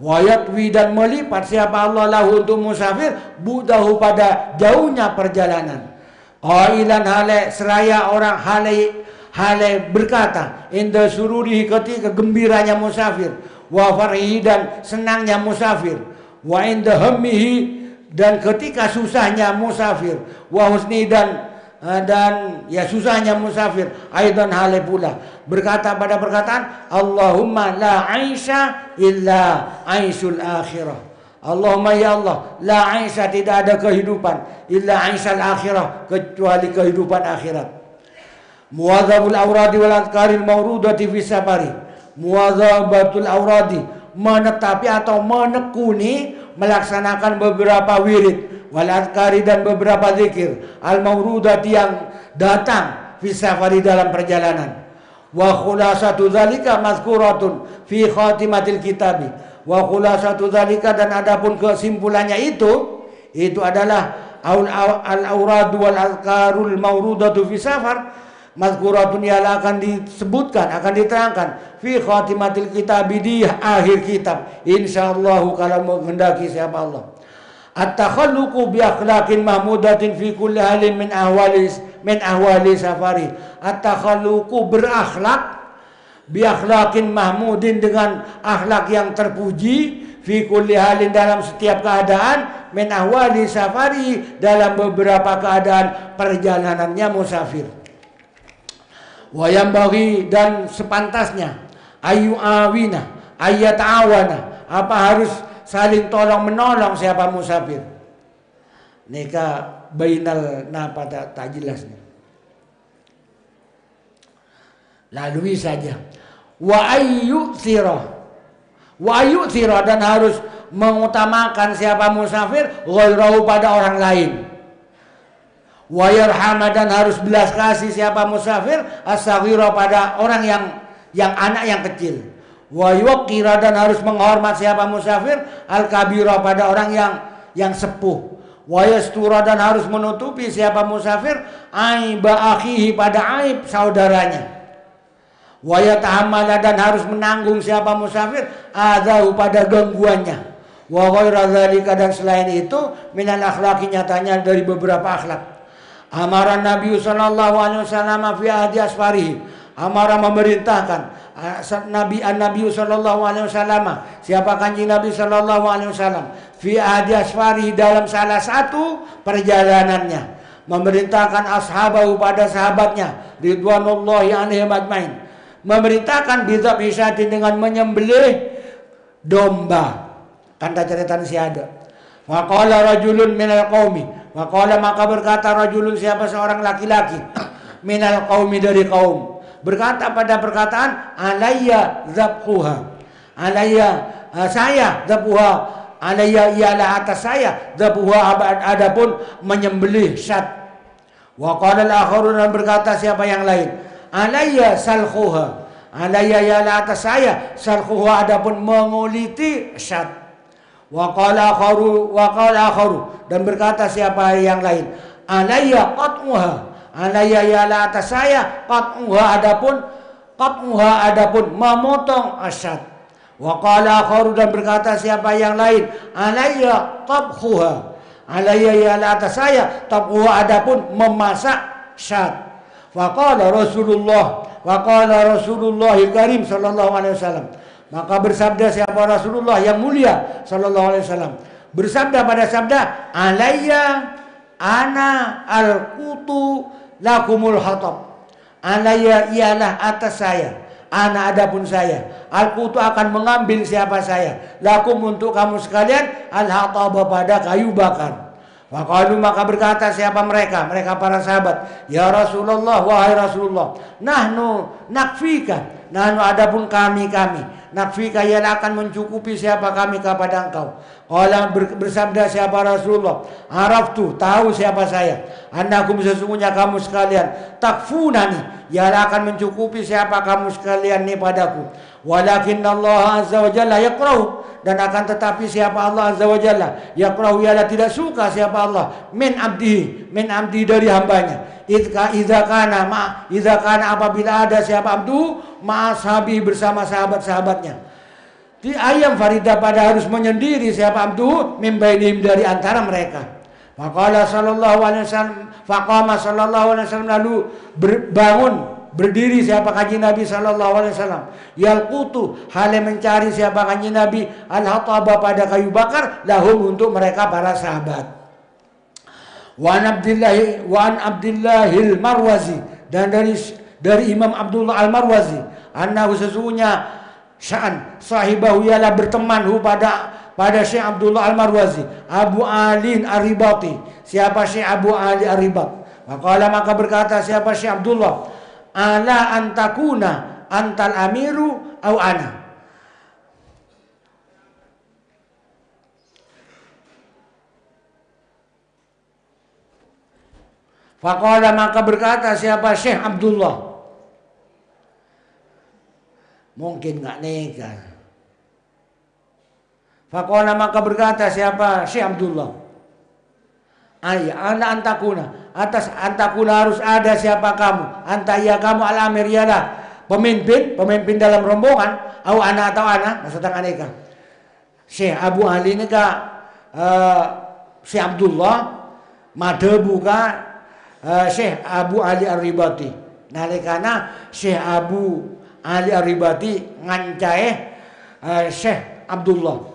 Wa yatwi dan melipat siapa Allah lahu untuk musafir budahu pada jauhnya perjalanan. Qailan hale seraya orang hale hale berkata inda sururi ketika gembiranya musafir wa farhi dan senangnya musafir. Wa inda hammihi dan ketika susahnya musafir. Wa husni dan eh, dan ya susahnya musafir. Aidan hale pula. Berkata pada perkataan Allahumma la aisha illa aisul akhirah. Allahumma ya Allah la aisha tidak ada kehidupan illa aisal akhirah kecuali kehidupan akhirat. Muadzabul awradi wal adkaril mawrudati fi safari muadzabatul awradi menetapi atau menekuni melaksanakan beberapa wirid wal dan beberapa zikir. Al maurudat yang datang fi safari dalam perjalanan. Wa khulasatu dzalika mazkuratun fi khatimatil kitabi. Wa khulasatu dzalika dan adapun kesimpulannya itu itu adalah al aurad wal azkarul maurudatu fi safar mazkuratun yang akan disebutkan akan diterangkan. Fi khatimatil kitab di akhir kitab. Insyaallah kalau menghendaki siapa Allah. At-takhalluqu bi akhlaqin mahmudatin fi kulli halin min ahwali min ahwali safari. At-takhalluqu berakhlak bi akhlaqin mahmudin dengan akhlak yang terpuji fi kulli halin dalam setiap keadaan min ahwali safari dalam beberapa keadaan perjalanannya musafir wayam bagi dan sepantasnya. Ayu awina ayat awana apa harus saling tolong menolong siapa musafir? Nika bainal napa tak, tak jelas nih. Lalu saja. Wa ayu sirah. Wa ayu sirah dan harus mengutamakan siapa musafir ghairahu pada orang lain Wayarhama dan harus belas kasih siapa musafir asawiro pada orang yang yang anak yang kecil. Wayuqira dan harus menghormat siapa musafir al kabiro pada orang yang yang sepuh. Wayastura dan harus menutupi siapa musafir aiba akhihi pada aib saudaranya. Wayatahamala dan harus menanggung siapa musafir adahu pada gangguannya. Wa dan selain itu minal akhlaki nyatanya dari beberapa akhlak. Amara Nabi sallallahu alaihi wasallam fi ahdi asfarihi. Amara memerintahkan Nabi An-Nabi sallallahu alaihi wasallam. Siapa kanjeng Nabi sallallahu alaihi wasallam? Fi ahdi asfarihi dalam salah satu perjalanannya memerintahkan ashabahu pada sahabatnya ridwanullahi alaihim ajmain memerintahkan bisa bisa dengan menyembelih domba kan cerita si ada wa qala rajulun minal Maka maka berkata rajulun siapa seorang laki-laki? [CLEARS THROAT] Minal qaumi dari kaum. Berkata pada perkataan alayya zabhuha alayya uh, saya zabhuha alayya ialah atas saya zabhuha adapun menyembelih syat wa qala al dan berkata siapa yang lain? Alayya salkhuha. Alayya ialah atas saya salkhuha. Adapun menguliti syat Wa qala akharu wa qala akharu. Dan berkata siapa yang lain? Alayya qat'uha. Alayya ya la atas saya. Qat'uha adapun. Qat'uha adapun. Memotong asyad wa qala akharu. Dan berkata siapa yang lain? Alayya tabkhuha. Alayya ya la atas saya. Tabkhuha adapun. Memasak syad wa qala Rasulullah. Wa qala Rasulullah Karim sallallahu alaihi wasallam maka bersabda siapa Rasulullah yang mulia sallallahu alaihi wasallam bersabda pada sabda alayya ana al-qutu lakumul hatab. Alayya ialah atas saya. Ana adapun saya. Al-qutu akan mengambil siapa saya. Lakum untuk kamu sekalian al-hatab pada kayu bakar. Maka maka berkata siapa mereka? Mereka para sahabat. Ya Rasulullah, wahai Rasulullah. Nahnu nakfika. Nahnu adapun kami nakfika yang akan mencukupi siapa kami kepada engkau. Qala bersabda siapa Rasulullah, araftu, tahu siapa saya. Annakum sesungguhnya kamu sekalian takfunani, yang akan mencukupi siapa kamu sekalian ini padaku. Walakin Allah azza wa jalla dan akan tetapi siapa Allah azza wa jalla? Yakrahu tidak suka siapa Allah. Min abdi min abdi dari hambanya. Idza idza kana ma idza kana apabila ada siapa abdu ma sahabi bersama sahabat-sahabatnya. Di ayam Faridah pada harus menyendiri siapa abdu mimbainim dari antara mereka. Maka sallallahu alaihi wasallam faqama sallallahu alaihi wasallam lalu bangun berdiri siapa kanji Nabi sallallahu alaihi wasallam? Yalqutu hal mencari siapa kanji Nabi? Al hataba pada kayu bakar lahum untuk mereka para sahabat. Wan Abdullah Wan Abdullahil Marwazi dan dari dari Imam Abdullah Al Marwazi annahu sesungguhnya sya'an sahibahu ialah berteman hu pada pada Syekh Abdullah Al Marwazi Abu Ali Aribati siapa Syekh Abu Ali Aribat maka maka berkata siapa Syekh Abdullah ala antakuna antal amiru au ana. Faqala maka berkata siapa? Syekh Abdullah. Mungkin nggak nikah Faqala maka berkata siapa? Syekh Abdullah. Ayah, anda antakuna. Atas antakuna harus ada siapa kamu. Anta ya kamu alamir ialah pemimpin, pemimpin dalam rombongan. Au anak atau anak, maksudnya aneka. Syekh Abu Ali ini kak uh, Syekh Abdullah Madebu kak uh, Syekh Abu Ali Ar-Ribati. Nalikana Syekh Abu Ali Ar-Ribati ngancai uh, Syekh Abdullah.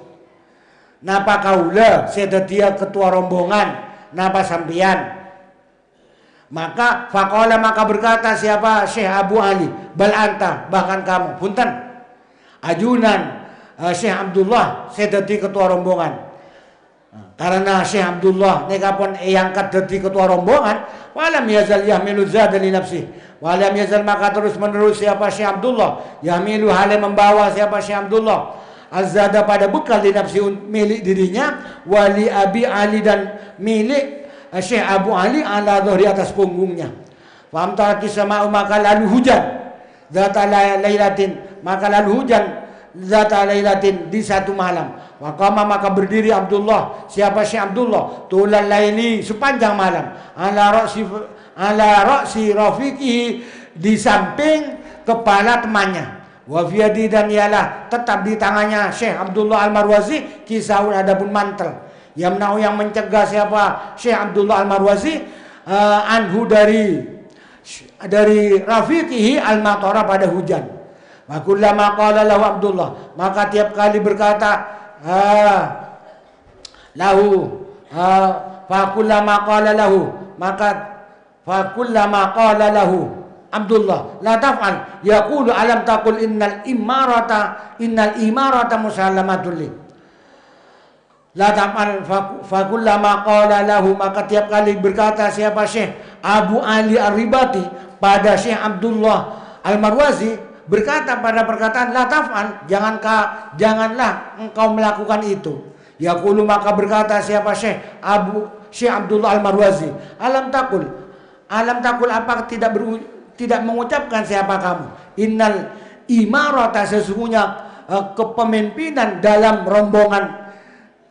Napa kaula sedetia ketua rombongan napa sampian maka fakola maka berkata siapa? Syekh Abu Ali bal anta? Bahkan kamu. Punten. Ajunan uh, Syekh Abdullah saya jadi ketua rombongan. Karena Syekh Abdullah neka pun angkat jadi ketua rombongan walam yazal yahmilu zada li nafsi. Walam yazal maka terus menerus siapa? Syekh Abdullah. Yahmilu hale membawa siapa? Syekh Abdullah. Azada pada bekal di nafsi milik dirinya wali abi Ali dan milik Syekh Abu Ali ala di atas punggungnya. Faham taraki sama maka lalu hujan? Zata lailatin. Maka lalu hujan zata lailatin di satu malam. Wakama maka berdiri Abdullah. Siapa Syekh Abdullah? Tulal laili sepanjang malam. Ala ra'si ala ra'si rafiqihi di samping kepala temannya. Wafiyadi dan ialah tetap di tangannya Syekh Abdullah Al-Marwazi. Kisahun adapun mantel. Yamna'u yang mencegah siapa? Syekh Abdullah Al-Marwazi uh, anhu dari dari rafiqihi al-matara pada hujan. Makullama qala lahu Abdullah, maka tiap kali berkata uh, lahu uh, fakullama qala lahu, maka fakullama qala lahu Abdullah la taf'al yaqulu alam taqul innal imarata innal imarata musallamatul li la taf'al fakullama qala lahu maka tiap kali berkata siapa Syekh Abu Ali Ar-Ribati pada Syekh Abdullah Al-Marwazi berkata pada perkataan la taf'al jangankah janganlah engkau melakukan itu yaqulu maka berkata siapa Syekh Abu Syekh Abdullah Al-Marwazi alam takul alam takul apa tidak ber tidak mengucapkan siapa kamu. Innal imarata sesungguhnya uh, kepemimpinan dalam rombongan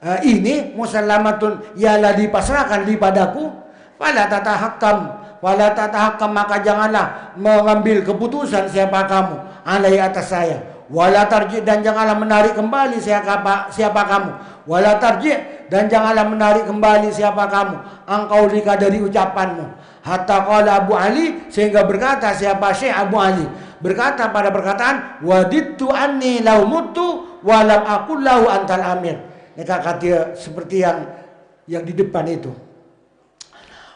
uh, ini musallamatun ialah dipasrahkan di padaku. Fala tatahakam, fala tatahakam maka janganlah mengambil keputusan siapa kamu alai atas saya. Wala tarji dan janganlah menarik kembali siapa siapa kamu. Wala tarji dan janganlah menarik kembali siapa kamu. Engkau lika dari ucapanmu Hatta qala Abu Ali sehingga berkata siapa Syekh Abu Ali berkata pada perkataan wadittu anni lau mutu walam aku lau antal amir. Kata seperti yang yang di depan itu.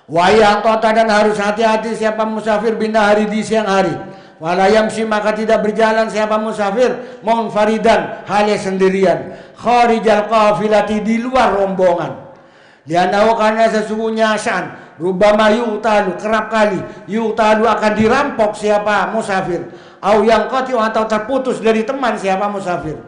Wayang tota dan harus hati-hati siapa musafir bina hari di siang hari. Walayam si maka tidak berjalan siapa musafir faridan halnya sendirian. Kharijal qafilati di luar rombongan. Lianau karena sesungguhnya syan Rubama yu'talu kerap kali yu'talu akan dirampok siapa musafir. Au yang qati atau terputus dari teman siapa musafir.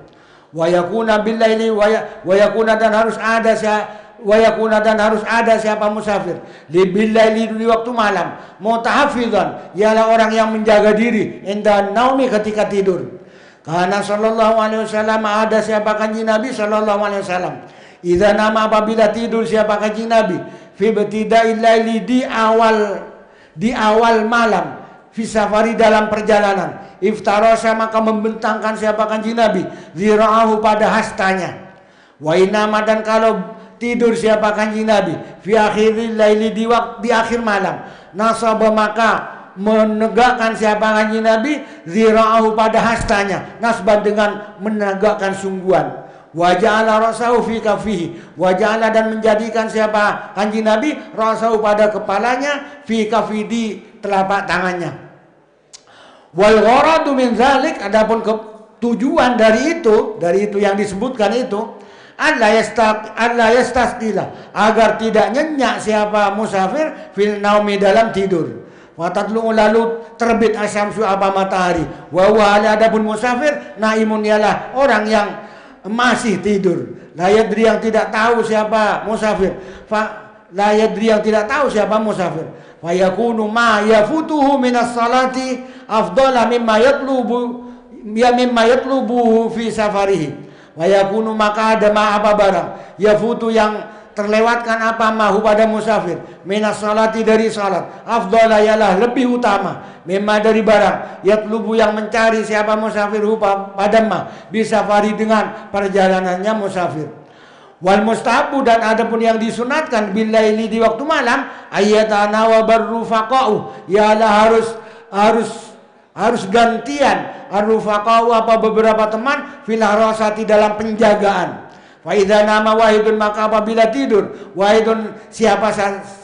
Wa yakuna billaili wa yakuna dan harus ada siapa wa yakuna dan harus ada siapa musafir. Li billaili di waktu malam. Mutahafizan. Ialah orang yang menjaga diri. Inda naumi ketika tidur. Karena sallallahu alaihi wasallam ada siapa kanji Nabi sallallahu alaihi wasallam. Idza nama apabila tidur siapa kanji Nabi? Fi ibtida'il di awal di awal malam fi safari dalam perjalanan. Iftarosa maka membentangkan siapa kanji Nabi. Zira'ahu pada hastanya. Wa inama dan kalau tidur siapa kanji Nabi. Fi akhiril laili di di akhir malam. Nasaba maka menegakkan siapa kanji Nabi zira'ahu pada hastanya. Nasban dengan menegakkan sungguhan. Wajahlah rasahu fi kafihi. Wajahlah dan menjadikan siapa kanji Nabi rasahu pada kepalanya. Fi kafi di telapak tangannya. Wal gharadu min zalik adapun ke, tujuan dari itu, dari itu yang disebutkan itu Allah yastaq Allah yastasdila agar tidak nyenyak siapa musafir fil naumi dalam tidur. Watatlu lalu terbit asyamsu apa matahari. Wa wa adapun musafir naimun ialah orang yang masih tidur. Layadri yang tidak tahu siapa musafir. Fa layadri yang tidak tahu siapa musafir. Fa yakunu ma yafutuhu minas salati afdala mimma yatlubu ya mimma yatlubuhu fi safarihi. Wa yakunu maka ada ma apa barang yafutu yang terlewatkan apa mahu pada musafir. minas salati dari salat. afdala ialah lebih utama. memang dari barang. yatlubu yang mencari siapa musafir pada ma. Bisa fari dengan perjalanannya musafir wal mustahabu dan adapun yang disunatkan bila ini di waktu malam ayatana wa barrufaqau ialah harus harus harus gantian arrufaqau apa beberapa teman fil harasati dalam penjagaan Faida nama wahidun maka apabila tidur wahidun siapa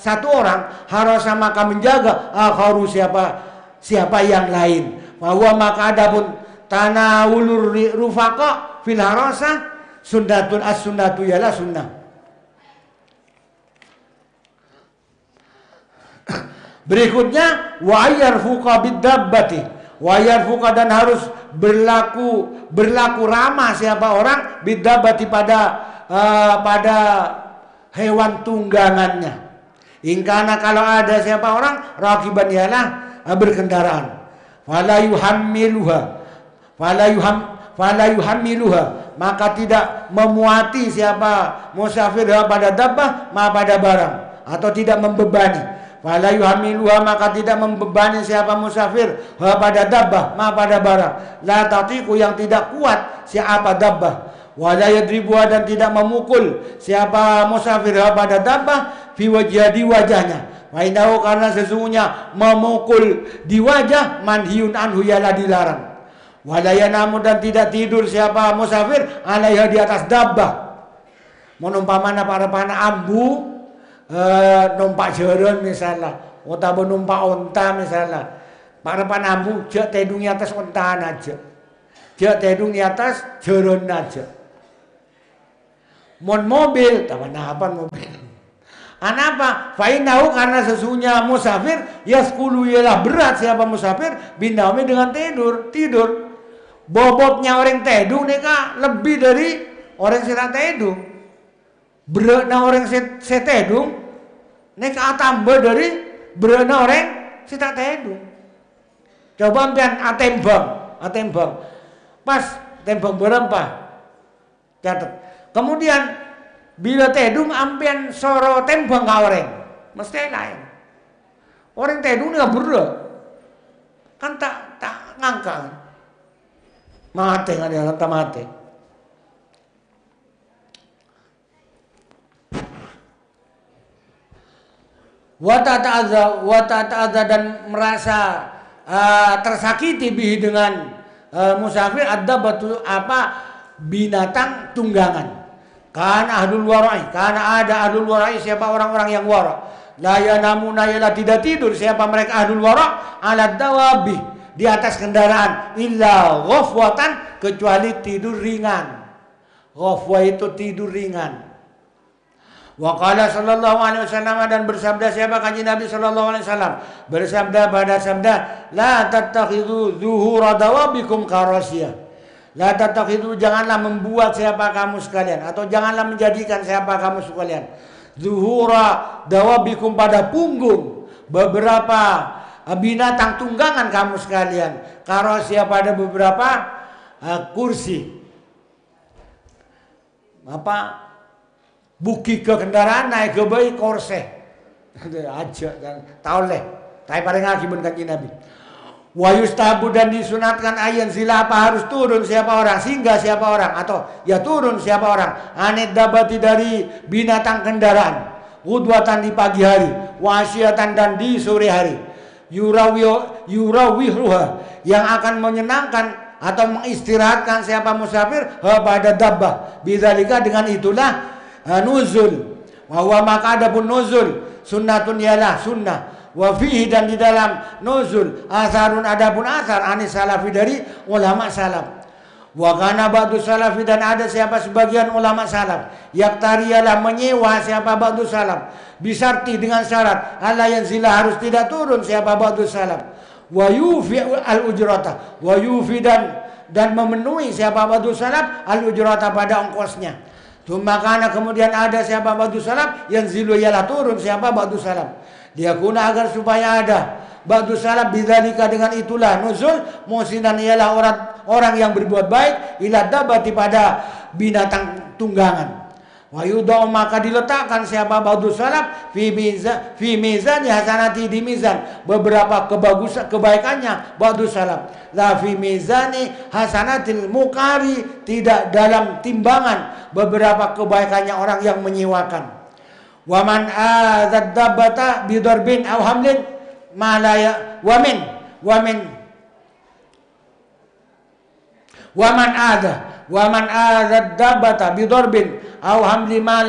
satu orang harasa maka menjaga akharu siapa siapa yang lain. Bahwa maka adapun tanah ulur rufaka fil harasa sunnatun as sunnatu ialah sunnah. Berikutnya wa yarfuqa bidabbati. Wa yarfuqa dan harus berlaku berlaku ramah siapa orang bidabati pada uh, pada hewan tunggangannya. Ingkana kalau ada siapa orang rakiban ialah uh, berkendaraan. Fala yuhammiluha. Fala yuham fala yuhammiluha. Maka tidak memuati siapa musafir pada dabbah ma pada barang atau tidak membebani Fala yuhamiluha maka tidak membebani siapa musafir pada dabbah ma pada barang. La tatiku yang tidak kuat siapa dabbah. Wala yadribuha dan tidak memukul siapa musafir pada dabbah fi wajah di wajahnya. Wainahu karena sesungguhnya memukul di wajah manhiun anhu ialah dilarang. Walaya namun dan tidak tidur siapa musafir? Alaiha di atas dabbah. Menumpamana para pana ambu? Uh, numpak jeren misalnya. Atau numpak onta misalnya. Para panambu jak tedung di atas onta aja. Jak tedung atas jeren aja. Mon mobil tahu apa mobil. Anapa? Fainahu karena sesungguhnya musafir ya sepuluh ialah berat siapa musafir binaumi dengan tidur tidur bobotnya orang tedung neka lebih dari orang sira tedung beratnya orang setedung nek tambah dari berana orang si tak tedu. Coba ampian atembang, atembang. Pas tembang berempah. Catat. Kemudian bila tedung ampian soro tembang ka orang. Mesti lain. Orang tedung nggak berat. Kan tak tak ngangkang. Mate dia tak mate. wata ta'adza wata ta'adza dan merasa uh, tersakiti bihi dengan uh, musafir ada batu apa binatang tunggangan. Karena ahlul warai karena ada ahlul warai siapa orang-orang yang wara la yanamuna yalah tidak tidur siapa mereka ahlul wara ala dawabi di atas kendaraan. Illa ghafwatan kecuali tidur ringan. Ghafwa itu tidur ringan. Waqala sallallahu alaihi wasallam dan bersabda siapa kanji Nabi sallallahu alaihi wasallam? Bersabda pada sabda la tattakhidhu zuhura dawabikum karasiyah. La tattakhidhu janganlah membuat siapa kamu sekalian atau janganlah menjadikan siapa kamu sekalian. Zuhura dawabikum pada punggung. Beberapa binatang tunggangan kamu sekalian. Karasiyah pada beberapa uh, kursi. Apa? Buki ke kendaraan naik ke bayi korse aja kan. Tahu leh. Tapi paling pun kanji nabi. Tabu dan disunatkan ayat sila apa harus turun siapa orang? Sehingga siapa orang? Atau ya turun siapa orang? Anet dabati dari binatang kendaraan. Udwatan di pagi hari. Wasiatan dan di sore hari yurawihuha yang akan menyenangkan atau mengistirahatkan siapa musafir pada dabbah. Bidzalika dengan itulah uh, nuzul. Bahwa maka ada pun nuzul. Sunnatun ialah sunnah. Wa fihi dan di dalam nuzul. Asarun ada pun asar. Anis salafi dari ulama salaf Wa kana ba'du salafi dan ada siapa sebagian ulama salaf. Yaktariyalah menyewa siapa ba'du salaf. Bisarti dengan syarat Allah yang zila harus tidak turun siapa ba'du salaf. Wa yufi al ujrata wa yufi dan dan memenuhi siapa ba'du salaf al ujrata pada ongkosnya. Cuma karena kemudian ada siapa ba'du salaf yang zilu ialah turun siapa ba'du salaf. Dia guna agar supaya ada Ba'du salaf bidzalika dengan itulah nuzul. Musinan ialah orang orang yang berbuat baik. Ila dabati pada binatang tunggangan. Wa yudau maka diletakkan siapa ba'du salaf fi mizan fi hasanati di mizan. Beberapa kebagusan kebaikannya ba'du salaf. La fi mizani hasanatil mukari tidak dalam timbangan. Beberapa kebaikannya orang yang menyewakan. Waman adzad dabata bidarbin hamlin malaya wamin wamin. Waman ada waman ada dabata bidarbin aw hamli ma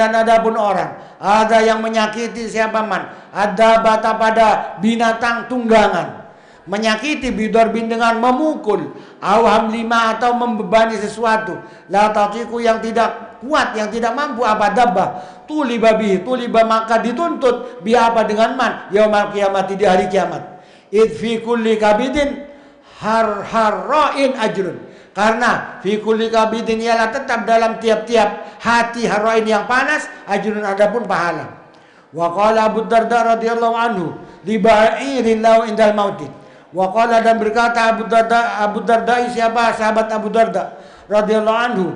dan ada pun orang. Ada yang menyakiti siapa man? Ada bata pada binatang tunggangan. Menyakiti bidarbin dengan memukul. Awham lima atau membebani sesuatu. La tatiku yang tidak kuat yang tidak mampu apa dabbah tuli babi tuli maka dituntut. Bi apa? Dengan man? Yaumul kiamat di hari kiamat. Id fi kulli kabidin har harrain ajrun. Karena fi kulli kabidin ialah tetap dalam tiap-tiap hati harrain yang panas ajrun adapun pahala. Wa qala Abu Darda radhiyallahu anhu li ba'irin indal mautin wa qala dan berkata Abu Darda Abu Darda siapa? Sahabat Abu Darda radhiyallahu anhu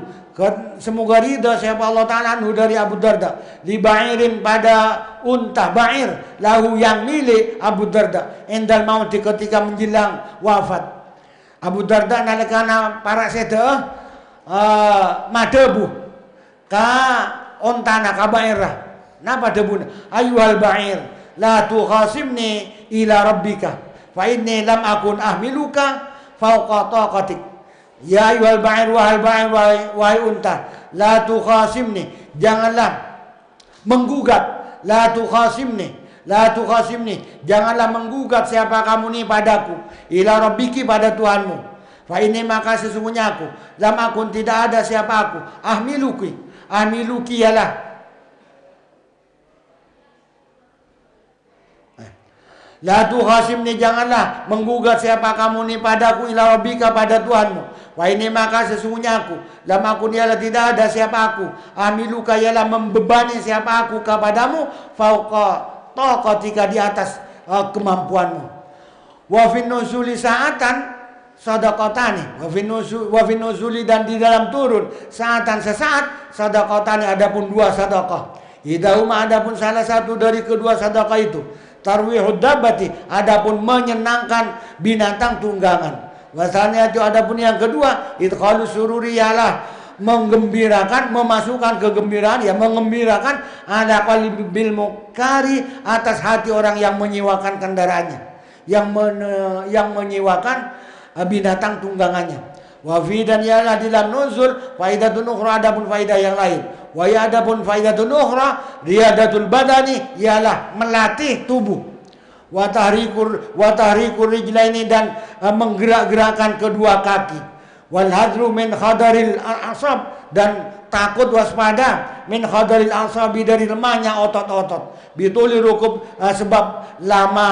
Semoga ridha siapa Allah Ta'ala anhu dari Abu Darda. Dibairin pada unta bair. Lahu yang milik Abu Darda. Endal mauti ketika menjelang wafat. Abu Darda nalikana para seda uh, madebu. Ka ontana ka bairah. Napa debu? Ayuhal bair. La tukhasimni ila rabbika. Fa inni lam akun ahmiluka fauqa taqatik. Ya ayuhal ba'ir wahai ba'ir wahai, unta, la tukhasimni, janganlah menggugat, la tukhasimni, la tukhasimni, janganlah menggugat siapa kamu ni padaku, ila rabbiki pada Tuhanmu. Fa ini maka sesungguhnya aku, lam akun tidak ada siapa aku, ahmiluki, ahmiluki ialah La tukhasimni janganlah menggugat siapa kamu ni padaku ila rabbika pada Tuhanmu. Wah ini maka sesungguhnya aku Lam aku ialah tidak ada siapa aku. Amiluka ialah membebani siapa aku kepadamu Fauqa taqatika di atas uh, kemampuanmu. Wa fin nuzuli sa'atan sadaqatani. Wa fin wa fin nuzuli dan di dalam turun saatan sesaat sadaqatani. Adapun dua sedekah idahuma adapun salah satu dari kedua sedekah itu tarwihud dabbati adapun menyenangkan binatang tunggangan Wasanya itu ada pun yang kedua, itu kalau sururi ialah menggembirakan, memasukkan kegembiraan, ya mengembirakan ada bil mukari atas hati orang yang menyewakan kendaraannya, yang men, yang menyewakan eh, binatang tunggangannya. Wafi dan ialah dalam nuzul faidatun ukhra ada pun faidah yang lain. Wa ya ada pun faidatun ukhra riyadatul badani ialah melatih tubuh. Watahrikur watahrikur rijlaini dan uh, menggerak-gerakkan kedua kaki. Wal hadru min khadaril asab dan takut waspada min khadaril asabi dari lemahnya otot-otot. Bituli rukub uh, sebab lama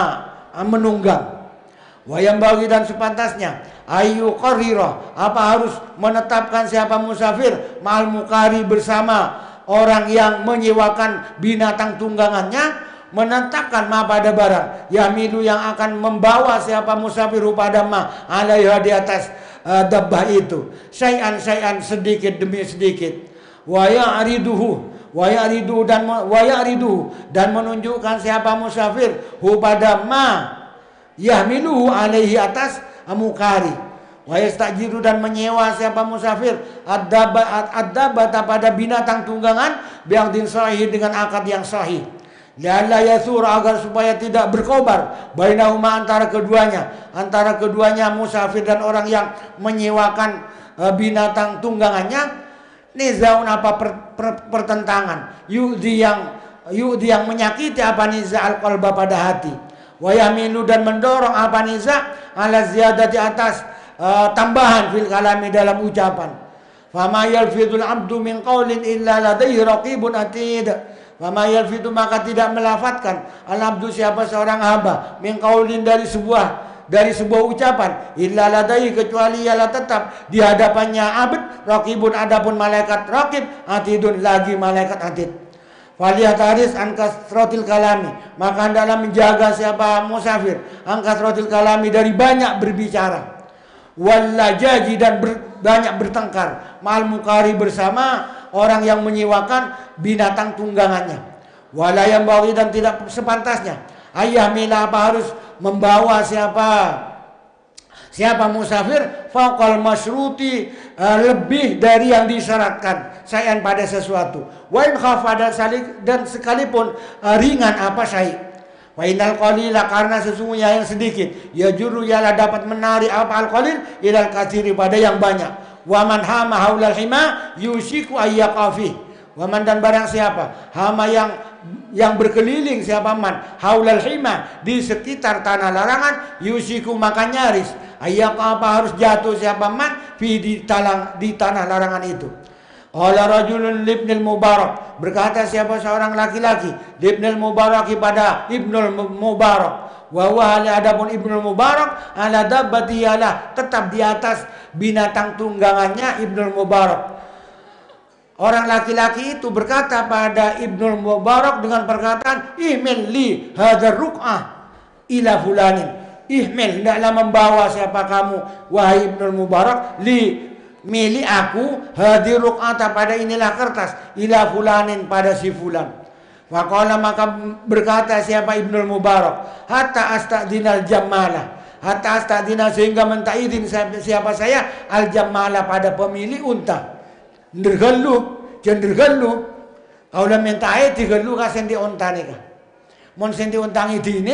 uh, menunggang. Wayang bagi dan sepantasnya ayu qarira apa harus menetapkan siapa musafir? Mal mukari bersama. Orang yang menyewakan binatang tunggangannya menetapkan ma pada barang. Yamilu yang akan membawa siapa musafir pada ma alaiha di atas uh, dabbah itu. Sayan sayan sedikit demi sedikit. Wa ya'riduhu wa ya'ridu dan wa ya'ridu dan menunjukkan siapa musafir hu pada ma yahmilu alaihi atas amukari wa yastajiru dan menyewa siapa musafir ad-dabba pada binatang tunggangan biang din sahih dengan akad yang sahih. Lalla yasur agar supaya tidak berkobar bainahuma antara keduanya, antara keduanya musafir dan orang yang menyewakan uh, binatang tunggangannya nizaun apa per, per, pertentangan. Yudi yang yudi yang menyakiti apa niza al qalba pada hati wayamilu dan mendorong apa niza ala di atas uh, tambahan fil kalami dalam ucapan. Fama yalfidul abdu min qaulin illa ladaihi raqibun atid. Wama yalfidu maka tidak melafatkan al abdu siapa seorang hamba min qaulin dari sebuah dari sebuah ucapan. Illa ladai kecuali ialah tetap di hadapannya abd raqibun adapun malaikat raqib atidun lagi malaikat atid Faliyat haris angkas rotil kalami maka hendaklah menjaga siapa musafir angkas rotil kalami dari banyak berbicara walajaji dan ber, banyak bertengkar mal mukari bersama orang yang menyewakan binatang tunggangannya. Walayam bawi dan tidak sepantasnya. Ayah mila apa harus membawa siapa? Siapa musafir? Fakal masruti uh, lebih dari yang disyaratkan. Sayan pada sesuatu. Wain khafada salik dan sekalipun uh, ringan apa syai. Wainal qalila karena sesungguhnya yang sedikit ya juru ialah dapat menarik apa al qalil ilal kasiri pada yang banyak Waman hama haulal hima yusiku ayyaqafi. Waman dan barang siapa? Hama yang yang berkeliling siapa man? Haulal hima di sekitar tanah larangan yusiku maka nyaris. Ayak apa harus jatuh siapa man? Fi di, talang, di tanah larangan itu. Qala rajulun libnil mubarak. Berkata siapa seorang laki-laki? Libnil mubarak pada ibnul mubarak. Wa wahali adapun Ibnu Mubarak ala dabbati tetap di atas binatang tunggangannya Ibnu Mubarak. Orang laki-laki itu berkata pada Ibnu Mubarak dengan perkataan ihmil li hadzal ruk'ah ila fulanin. Ihmil hendaklah membawa siapa kamu wahai Ibnu Mubarak li milik aku hadir ruk'ata pada inilah kertas ila fulanin pada si fulan. Faqala maka berkata siapa Ibnu Mubarak, hatta astadinal jamalah. Hatta astadina sehingga minta izin siapa saya al jamalah pada pemilik unta. Ndergalup, cendergalup. Kau dah minta air tiga lu kasih di unta nih kan. Mon sendi untang ini,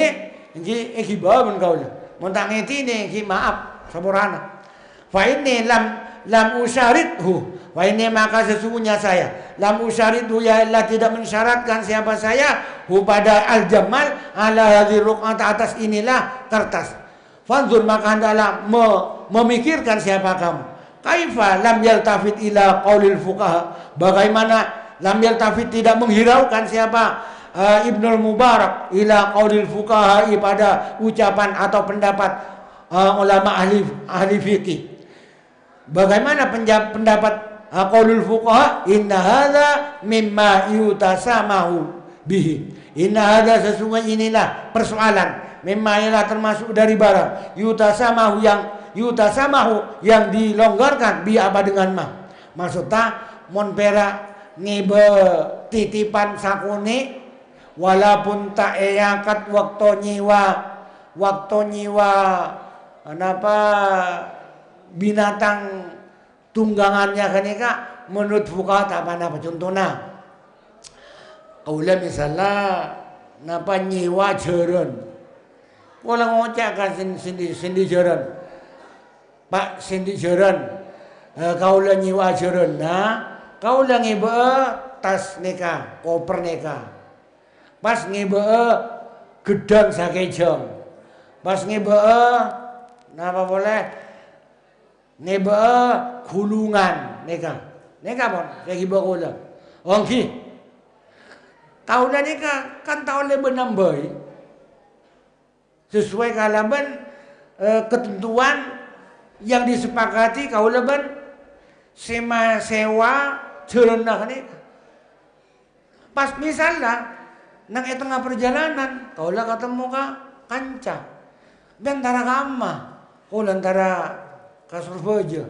ini eki bawa kau lah. Montang ini, eki maaf, saburana. Fa ini lam lam usyarithu Wa ini maka sesungguhnya saya lam usyaridu ya Allah tidak mensyaratkan siapa saya hu pada al jamal ala hadhihi atas inilah kertas. Fanzur maka hendaklah me, memikirkan siapa kamu. Kaifa lam yaltafit ila qaulil fuqaha. Bagaimana lam yaltafit tidak menghiraukan siapa uh, Ibnul Mubarak ila qaulil fuqaha pada ucapan atau pendapat uh, ulama ahli ahli fikih. Bagaimana pendapat Aqalul fuqaha inna hadza mimma yutasamahu bihi. Inna hadza sesungguhnya inilah persoalan mimma ialah termasuk dari barang yutasamahu yang yutasamahu yang dilonggarkan bi apa dengan mah. Maksudnya mon pera ngibe titipan sakune walaupun tak eyakat waktu nyiwa waktu nyiwa kenapa binatang tunggangannya kenika menurut tak mana apa contohnya kaulah misalnya napa nyewa jeren Wala ngocak kan sindi sindi jeren Pak sindi jeren eh, kaulah nyewa jeren nah kaulah ngibe tas neka koper neka. Pas ngibe gedang sakejong pas ngibe napa boleh? Neba kulungan neka. Neka pon kayak ibu kula ongki tahun neka kan tahun lebih nambah sesuai kalaban eh, ketentuan yang disepakati kau leban sema sewa cerenah neka pas misalnya nang tengah perjalanan kau lah ketemu ka kanca bentara kama kau antara ke Surabaya.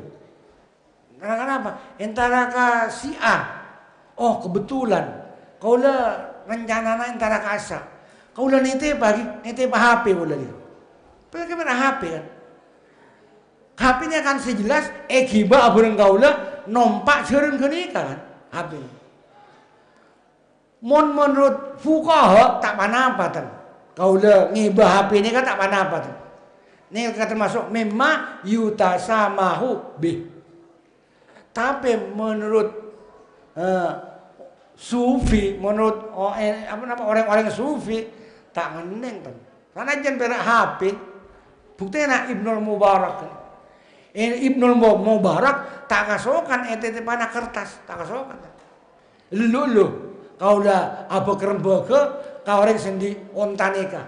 Karena kenapa? Entara ke si A. Oh kebetulan. Kau lah rencana entara ke Asa. Kau lah nite pagi, nite pa HP boleh dia. Bagaimana HP kan? HP-nya kan sejelas ekiba abureng kau lah nompak sering ke nikah kan HP. Mon menurut fuqaha tak apa tan. Kau le ngibah HP ini kan tak apa tan. Ini termasuk memang yutasamahu bih. Tapi menurut uh, sufi, menurut eh, apa nama orang-orang sufi tak ngeneng kan. Karena jangan perak HP. Buktinya nak Ibnul Mubarak. Ini Ibnul Mubarak tak kasokan ETT panah kertas, tak kasokan. Lu lu dah apa kerembeke kau orang sendi ontaneka.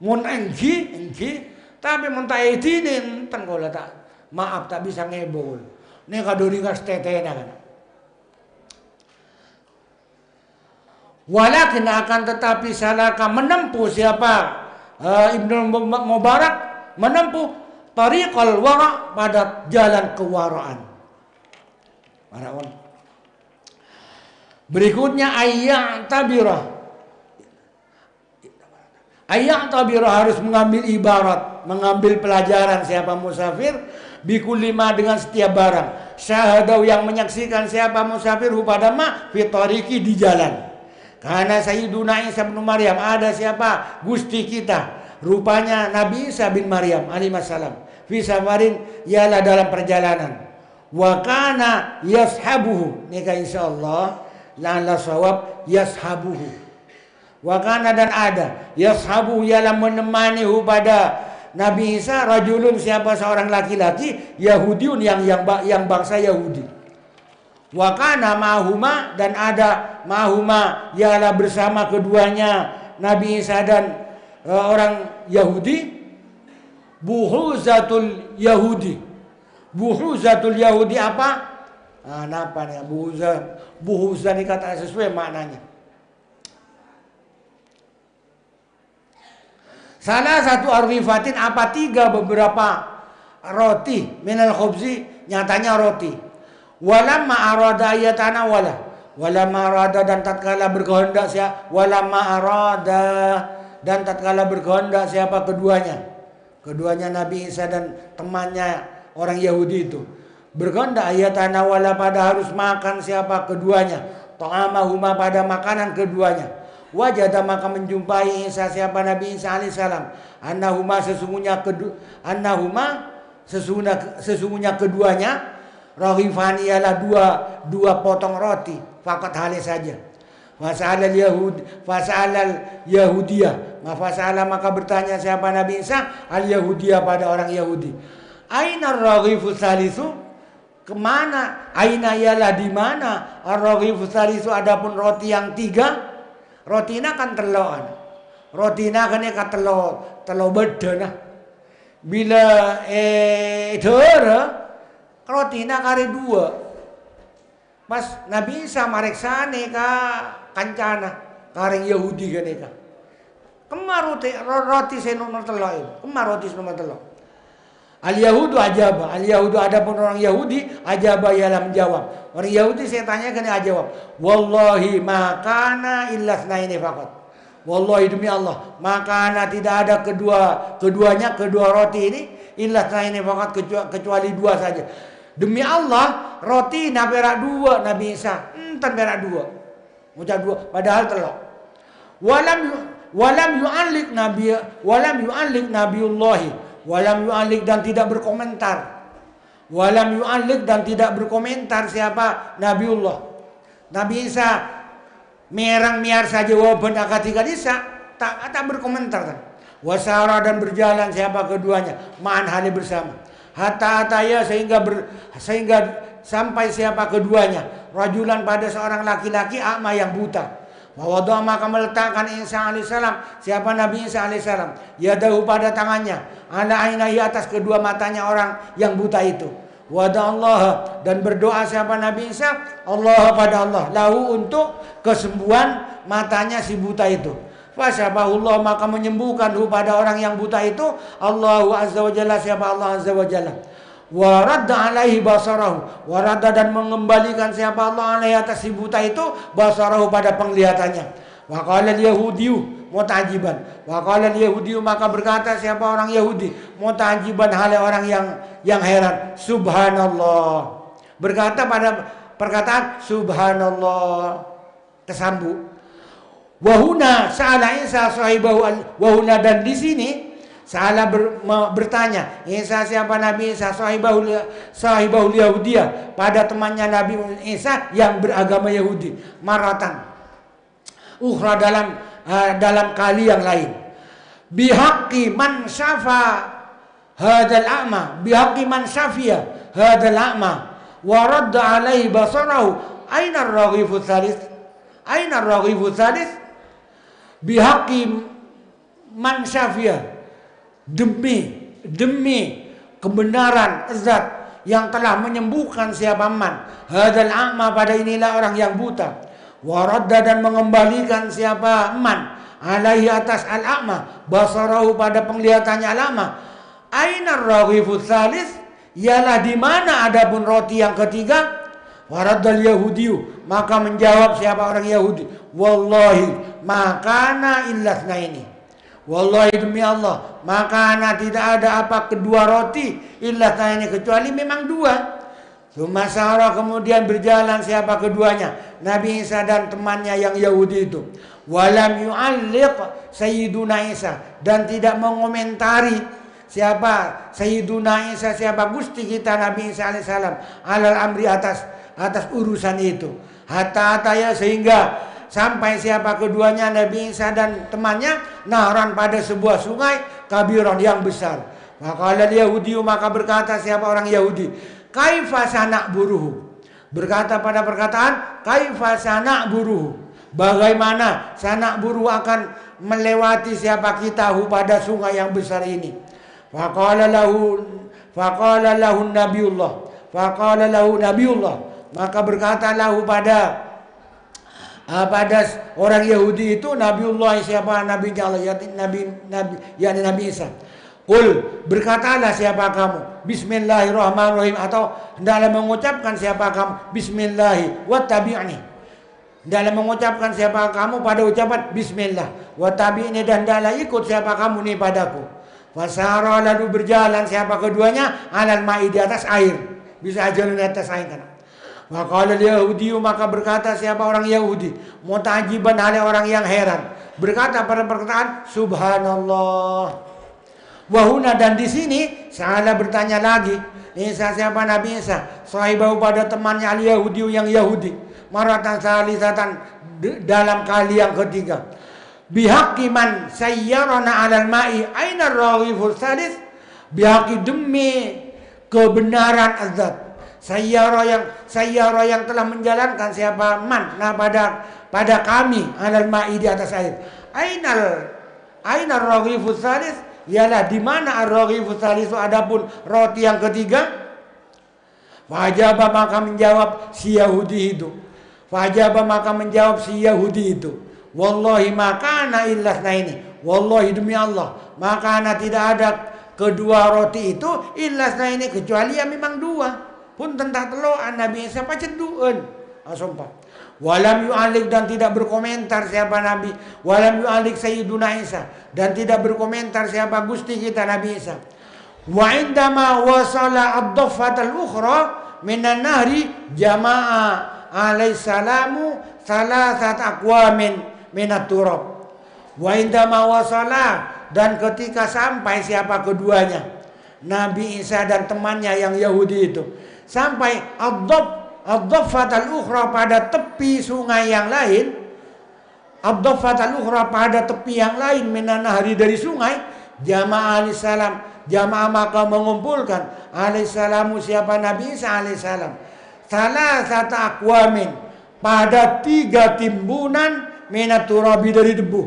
Mun enggi enggi tapi mun tak idinin kau tak maaf tak bisa ngebol. Ini kaduri kas tetena kan. Walakin akan tetapi salahkah menempuh siapa uh, Ibnu Mubarak menempuh tariqal wara pada jalan kewaraan. Berikutnya ayat tabirah. Ayat tabirah harus mengambil ibarat, mengambil pelajaran siapa musafir bikul lima dengan setiap barang. Syahadau yang menyaksikan siapa musafir pada ma fitariki di jalan. Karena Sayyiduna Isa bin Maryam ada siapa? Gusti kita. Rupanya Nabi Isa bin Maryam alaihissalam. Fi safarin ialah dalam perjalanan. Wa kana yashabuhu. Nika insyaallah la'alla sawab yashabuhu. Wa kana dan ada yashabuhu ialah menemani pada Nabi Isa rajulun siapa seorang laki-laki Yahudiun yang yang yang bangsa Yahudi. Wakana mahuma dan ada mahuma ialah bersama keduanya Nabi Isa dan uh, orang Yahudi buhuzatul Yahudi buhuzatul Yahudi apa? Ah, apa nih buhuza buhuza ini kata sesuai maknanya Salah satu arifatin apa tiga beberapa roti minal khubzi nyatanya roti. Walamma arada ayatana wala. Walamma arada dan tatkala berkehendak siapa? Walamma arada dan tatkala berkehendak siapa keduanya? Keduanya Nabi Isa dan temannya orang Yahudi itu. Berkehendak ayatana wala pada harus makan siapa keduanya. Ta'amahuma pada makanan keduanya wajada maka menjumpai Isa siapa Nabi Isa alaihissalam annahuma sesungguhnya kedu annahuma sesungguhnya sesungguhnya keduanya rahifani ialah dua dua potong roti fakat halis saja Fasa'alal Yahud Fasa'alal Yahudiyah. Fasa'ala maka bertanya siapa Nabi Isa? Al Yahudiyah pada orang Yahudi. Aina raghifu salisu Ke mana? Aina ialah di mana? Ar-raghifu salisu adapun roti yang tiga? Rotina kan teloan. Rotina kan ya telo telo beda nah. Bila eh dora rotina kari dua. Pas Nabi Isa mareksane ka kancana kari Yahudi kan ka. Kemar roti saya nomor telo Kemar roti nomor telo. Al Yahudu ajaba. Al Yahudu ada pun orang Yahudi ajaba ialah menjawab. Orang Yahudi saya tanya kena jawab. Wallahi makana illa ini fakat. Wallahi demi Allah, makana tidak ada kedua keduanya kedua roti ini illa ini fakat kecuali, dua saja. Demi Allah, roti nabi dua Nabi Isa. Entar berak dua. Mucah dua padahal telok. Walam walam yu'allik nabi walam yu'allik nabiullahi walam yu'alik dan tidak berkomentar. Walam yu'alik dan tidak berkomentar siapa? Nabiullah. Nabi Isa merang miar saja waban akatika disa tak tak berkomentar kan. Wasara dan berjalan siapa keduanya ma'an hali bersama. Hatta ataya sehingga ber, sehingga sampai siapa keduanya rajulan pada seorang laki-laki akma yang buta Mawadah maka meletakkan Isa alaihissalam. Siapa Nabi Isa alaihissalam? Yadahu pada tangannya. Ala ainahi atas kedua matanya orang yang buta itu. Wadah Allah dan berdoa siapa Nabi Isa? Allah pada Allah. Lahu untuk kesembuhan matanya si buta itu. Fasyabahullah maka menyembuhkan pada orang yang buta itu. Allahu azza wa jalla siapa Allah azza wa jalla waradda alaihi basarahu. Waradda dan mengembalikan siapa Allah alaihi atas si buta itu basarahu pada penglihatannya. Wa qala yahudiyu mutajiban. Wa qala yahudiyu maka berkata siapa orang Yahudi mutajiban hal orang yang yang heran. Subhanallah. Berkata pada perkataan subhanallah. Kesambu. Wahuna salah Isa sahibahu wahuna dan di sini salah ber, bertanya Isa siapa Nabi Isa? Sahibahu sahibahu Yahudiyah pada temannya Nabi Isa yang beragama Yahudi. Maratan. Ukhra dalam uh, dalam kali yang lain. Bihaqi man syafa hadal a'ma. Bihaqi man syafiya hadal a'ma. Wa radda alaihi basarahu. Aina ar-raghifu thalith? Aina ar-raghifu thalith? Bihakim man demi demi kebenaran zat yang telah menyembuhkan siapa man. Hadal a'ma pada inilah orang yang buta. Waradda dan mengembalikan siapa man. Alaihi atas al-a'ma. Basarahu pada penglihatannya lama ainar raghifu tsalis ialah di mana adapun roti yang ketiga? Waradal Yahudiyu. Maka menjawab siapa orang Yahudi? Wallahi makana illasna ini wallahi demi Allah makana tidak ada apa kedua roti illasna ini kecuali memang dua. Cuma kemudian berjalan siapa keduanya? Nabi Isa dan temannya yang Yahudi itu. Walam yu'alliq Sayyiduna Isa. Dan tidak mengomentari siapa Sayyiduna Isa siapa Gusti kita Nabi Isa alaihissalam alal amri atas atas urusan itu. Hatta ya sehingga sampai siapa keduanya Nabi Isa dan temannya naran pada sebuah sungai kabiron yang besar. Maka Yahudi maka berkata siapa orang Yahudi, kaifa sanak buruhu. Berkata pada perkataan kaifa sanak buruhu. Bagaimana sanak buruh akan melewati siapa kita pada sungai yang besar ini. Faqala lahu faqala lahu Nabiullah. Faqala lahu Nabiullah maka berkatalah pada pada orang Yahudi itu Nabiullah siapa? Nabi Allah ya Nabi Nabi yakni Nabi Isa. Kul berkatalah siapa kamu? Bismillahirrahmanirrahim. Atau dalam mengucapkan siapa kamu? Bismillahi wa tabi'ni dalam mengucapkan siapa kamu pada ucapan Bismillah. Wa tabi'ni dan dalam ikut siapa kamu nih padaku. Fasara lalu berjalan siapa keduanya? Alal ma'i di atas air. Bisa aja di atas air kan maka Yahudi maka berkata siapa orang Yahudi? Mutajiban oleh orang yang heran. Berkata pada perkataan subhanallah. Wahuna dan di sini salah bertanya lagi. Isa siapa Nabi Isa? Sahibau pada temannya al Yahudi yang Yahudi. Maratan salisatan dalam kali yang ketiga. Bihakiman sayyarana alal ma'i aina rawiful salis? Bihaki demi kebenaran azat sayyara yang sayyara yang telah menjalankan siapa man nah pada pada kami alal ma'i di atas air ainal ainal raghifu salis ialah di mana ar-raghifu salis adapun roti yang ketiga Fajaba maka menjawab si Yahudi itu. Fajaba maka menjawab si Yahudi itu. Wallahi makana illasna ini. Wallahi demi Allah. Makana tidak ada kedua roti itu illasna ini. Kecuali yang memang dua pun tentang teloan Nabi Isa pacet duun. Ah, sumpah. Walam yu'alik dan tidak berkomentar siapa Nabi. Walam yu'alik Sayyiduna Isa. Dan tidak berkomentar siapa Gusti kita Nabi Isa. Wa indama wasala ad-dhaffat al-ukhra minan nahri jama'a alaihissalamu salasat aqwamin minat turab. Wa indama wasala dan ketika sampai siapa keduanya Nabi Isa dan temannya yang Yahudi itu sampai ad-dhab ad-dhaffat al-ukhra pada tepi sungai yang lain ad-dhaffat al-ukhra pada tepi yang lain hari dari sungai jamaah salam jamaah maka mengumpulkan alaihissalamu siapa Nabi Isa alaihissalam salah satu akwamin pada tiga timbunan minaturabi dari debu.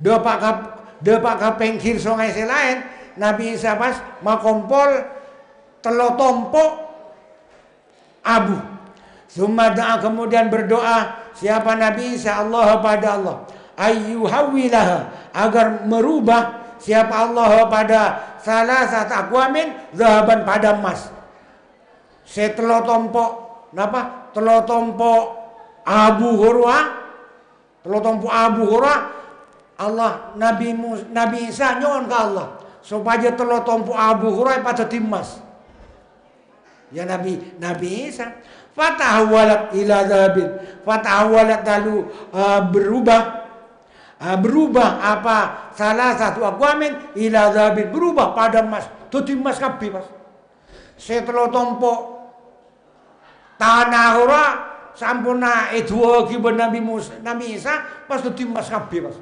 Depak kap depak kapengkir sungai selain Nabi Isa pas makompol telo tompok abu. Summa doa kemudian berdoa siapa Nabi Isa Allah pada Allah ayyuhawilaha agar merubah siapa Allah pada salah satu akwamin zahaban pada emas. Setelah tompok napa? Telo tompok Abu Hurwa, telo tompok Abu Hurwa Allah Nabi Nabi Isa nyon ke Allah supaya telo tompok Abu Hurwa pada timas. Ya Nabi Nabi Isa. Fatahwalat ila zabin. Fatahwalat lalu uh, berubah uh, berubah apa salah satu akuamen ila zabin berubah pada emas. Tuti emas kabeh, Mas. Setelah tompo tanah ora sampuna edwa kiba Nabi Musa Nabi Isa pas tuti emas kabeh, Mas.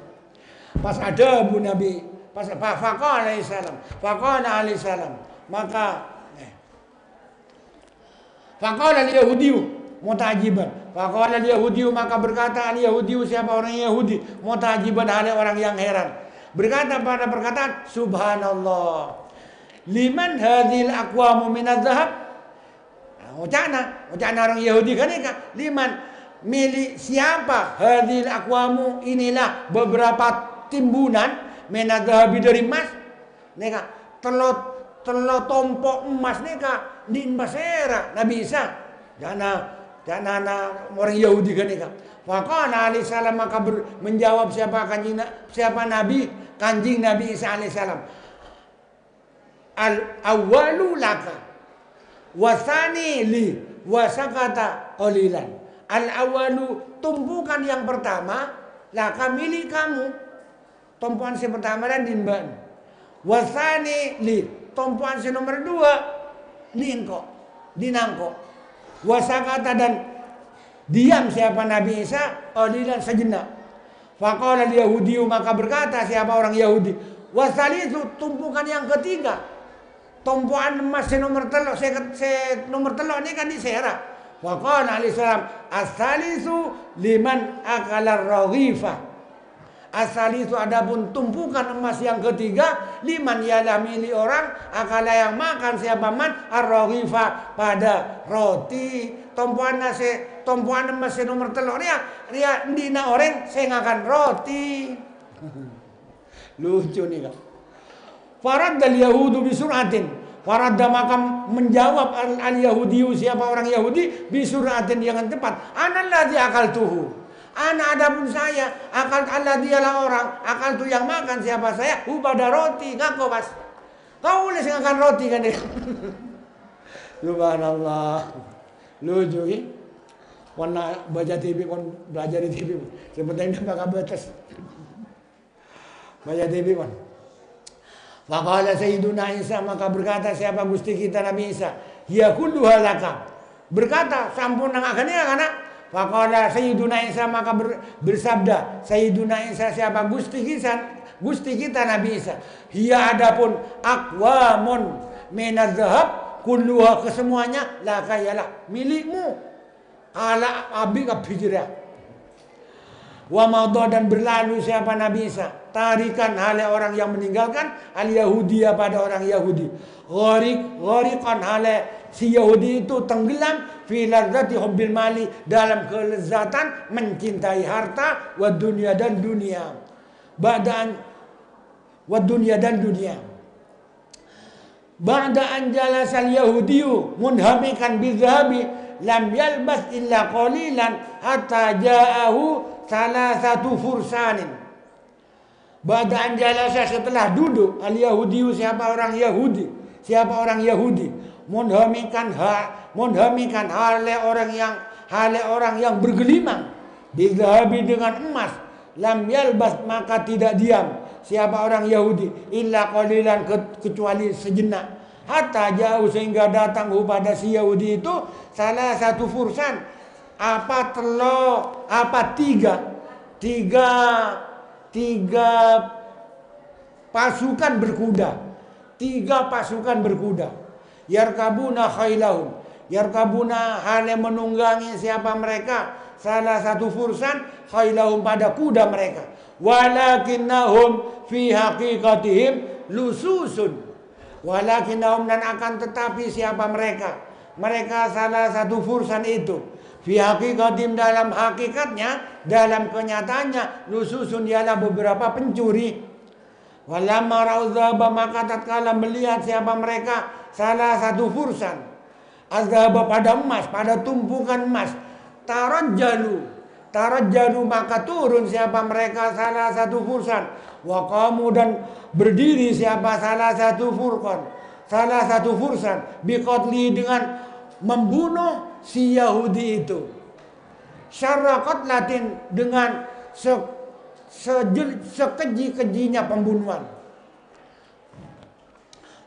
Pas ada Bu Nabi pas Faqala alaihi salam. Faqala alaihi salam. Maka Faqala al-Yahudi mutajiban. Faqala al-Yahudi maka berkata al-Yahudi siapa orang Yahudi mutajiban ada orang yang heran. Berkata pada perkataan subhanallah. Liman hadhil aqwamu min adh-dhahab? Ucana, ucana orang Yahudi kan ini liman milik siapa hadhil aqwamu inilah beberapa timbunan menadhabi dari emas. Neka telot telot tompok emas neka di Basera Nabi Isa jana jana na orang Yahudi kan ika Fakana alaihi salam maka ber, menjawab siapa kanjing siapa Nabi kanjing Nabi Isa alaihi salam. Al awalu laka wasani li wasakata qalilan. Al awalu tumpukan yang pertama laka milik kamu. Tumpuan si pertama dan dimban wasani li tumpuan si nomor dua Lingko, dinangko. Wasakata dan diam siapa Nabi Isa, Olilan sejenak. Faqala Yahudi maka berkata siapa orang Yahudi, itu tumpukan yang ketiga. Tumpuan emas nomor telok, saya, saya nomor telok ini kan disera. Faqala alaihi salam, asalisu liman akala raghifah Asal itu ada pun tumpukan emas yang ketiga liman ialah milik orang akala yang makan siapa man? Arrohifa pada roti. Tumpuan nasi tumpuan emas nomor telur dia dina orang saya ngakan roti. [LAUGHS] Lucu nih kan Farad dal Yahudu bisuratin Farad maka menjawab al, al Yahudiyu siapa orang Yahudi bisuratin yang tepat. Analladzi akal tuhu Anak adapun saya, akal Allah dialah orang, akal tu yang makan siapa saya, ubada roti, ngaku pas. Kau boleh makan roti kan dia. [LAUGHS] Subhanallah. Lucu ya. Warna baca TV, kon belajar di TV. Sebenarnya dia pakai batas. Baca TV kon. Faqala Sayyiduna Isa maka berkata siapa Gusti kita Nabi Isa, ya kullu halaka. Berkata sampun nang akan ya Faqala Sayyiduna Isa maka ber, bersabda Sayyiduna Isa siapa? Gusti kita Gusti kita Nabi Isa. Hiya adapun akwamun minadzahab kulluha kesemuanya la kayalah milikmu. Ala abi kapijira wa dan berlalu siapa Nabi Isa tarikan hale orang yang meninggalkan al Yahudi pada orang Yahudi gharik ghariqan hale si Yahudi itu tenggelam fi ladzati hubbil mali dalam kelezatan mencintai harta wa dunia dan dunia. Ba'daan wa dunia dan dunia. Ba'da an jalasal yahudiyu munhamikan bizhabi lam yalbas illa qalilan hatta ja'ahu salah satu fursanin. Ba'da an jalasa setelah duduk al yahudiyu siapa orang Yahudi? Siapa orang Yahudi? mendamikan hak mendamikan hale orang yang hale orang yang bergelimang. Dizahabi dengan emas. Lam yalbas maka tidak diam. Siapa orang Yahudi? Illa qalilan kecuali sejenak. Hatta jauh sehingga datang kepada si Yahudi itu salah satu fursan apa telo apa tiga? Tiga tiga pasukan berkuda. Tiga pasukan berkuda. Yarkabuna khailahum. Yarkabuna hale menunggangi siapa mereka? Salah satu fursan khailahum pada kuda mereka. Walakinnahum fi haqiqatihim lususun. Walakinnahum dan akan tetapi siapa mereka? Mereka salah satu fursan itu fi haqiqatim dalam hakikatnya dalam kenyataannya lususun ialah beberapa pencuri. Walamma ra'udzaba maka tatkala melihat siapa mereka salah satu fursan. Azhaba pada emas pada tumpukan emas. Tarajjalu tarajjalu maka turun siapa mereka salah satu fursan. Wa qamu dan berdiri siapa salah satu furqan. Salah satu fursan. Biqatli dengan membunuh si Yahudi itu. Syarakat Latin dengan se, sekeji-kejinya pembunuhan.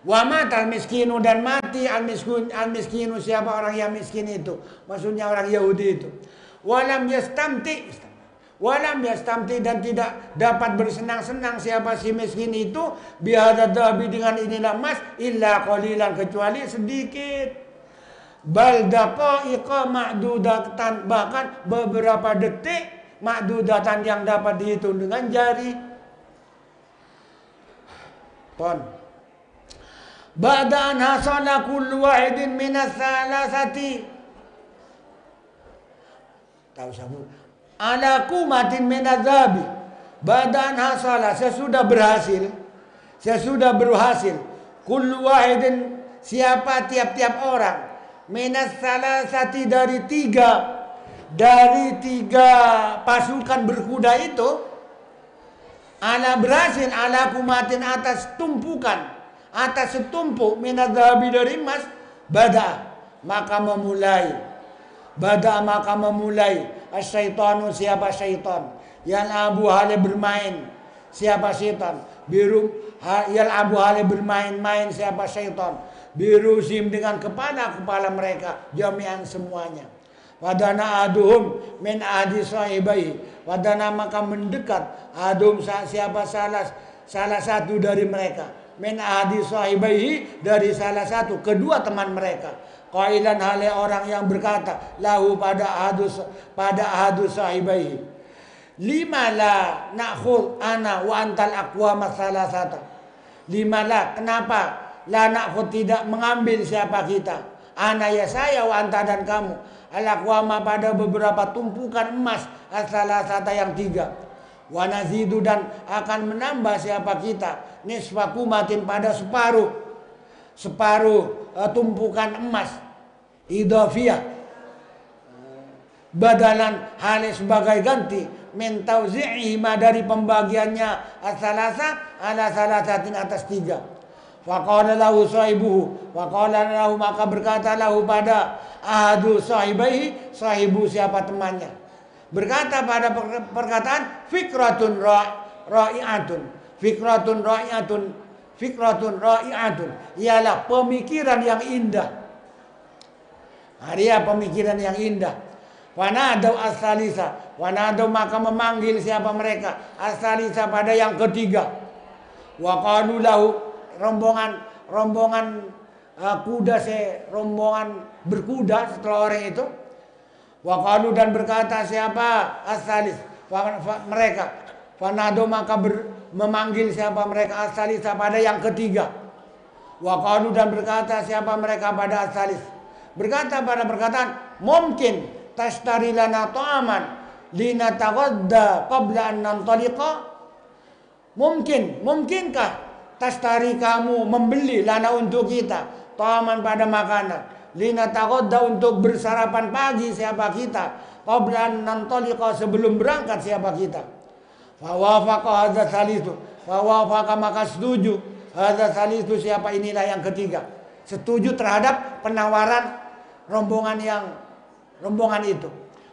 Wa matal miskinu dan mati al miskun al miskinu siapa orang yang miskin itu? Maksudnya orang Yahudi itu. Walam yastamti walam yastamti dan tidak dapat bersenang-senang siapa si miskin itu bihadadabi dengan inilah mas illa qalilan kecuali sedikit. Bal daqaiqa ma'dudatan bahkan beberapa detik ma'dudatan yang dapat dihitung dengan jari. Pon. Ba'da an hasala kullu wahidin minas salasati. Tahu sabu. Ala kumatin minadzabi. Ba'da an hasala sesudah berhasil. Sesudah berhasil. Kullu wahidin siapa tiap-tiap orang. Minas salasati dari tiga. Dari tiga pasukan berkuda itu. Ala berhasil ala kumatin atas tumpukan atas setumpuk minadhabi dari emas bada maka memulai bada maka memulai asyaitanu siapa syaitan yang abu hale bermain siapa syaitan biru yang abu hale bermain-main siapa syaitan biru sim dengan kepala kepala mereka jami'an semuanya. Wadana aduhum min adi sahibai. Wadana maka mendekat. Adum siapa salah salah satu dari mereka. Min ahadi sahibaihi dari salah satu kedua teman mereka. Qailan hale orang yang berkata lahu pada ahadus pada ahadus sahibaihi lima la nakhud ana wa antal aqwa masalah satu lima la kenapa la nakhud tidak mengambil siapa kita. Ana ya saya wa anta dan kamu. Al aqwama pada beberapa tumpukan emas salah satu yang tiga. Wanazidu dan akan menambah siapa kita. Nisfa kumatin pada separuh. Separuh uh, tumpukan emas. Idofiyah badalan hal sebagai ganti. Min tauzi'ihima dari pembagiannya. Asalasa ala salasatin atas tiga Faqala lahu sahibuhu. Faqala lahu maka berkata lahu pada ahadu sahibaihi Sahibu siapa temannya. Berkata pada perkataan fikratun ra'iatun. Fikratun ra'iatun. Fikratun ra'iatun. Ialah pemikiran yang indah. Arya pemikiran yang indah. Wanadau asalisa Wanadau maka memanggil siapa mereka. Asalisa pada yang ketiga. Waqalu lahu rombongan rombongan uh, kuda se rombongan berkuda setelah orang itu Wakalu dan berkata siapa asalis mereka. Fanado maka ber, memanggil siapa mereka asalis pada yang ketiga. Wakalu dan berkata siapa mereka pada asalis. Berkata pada perkataan mungkin tashtari lana ta'aman lina tawadda qabla an nantaliqa. Mungkin, mungkinkah tashtari kamu membeli lana untuk kita. Ta'aman pada makanan. Lina takodda untuk bersarapan pagi siapa kita? Qabla nantaliqa sebelum berangkat siapa kita? Fawafaqa hadza salisu. Fawafaqa maka setuju. Hadza salisu siapa inilah yang ketiga? Setuju terhadap penawaran rombongan yang rombongan itu.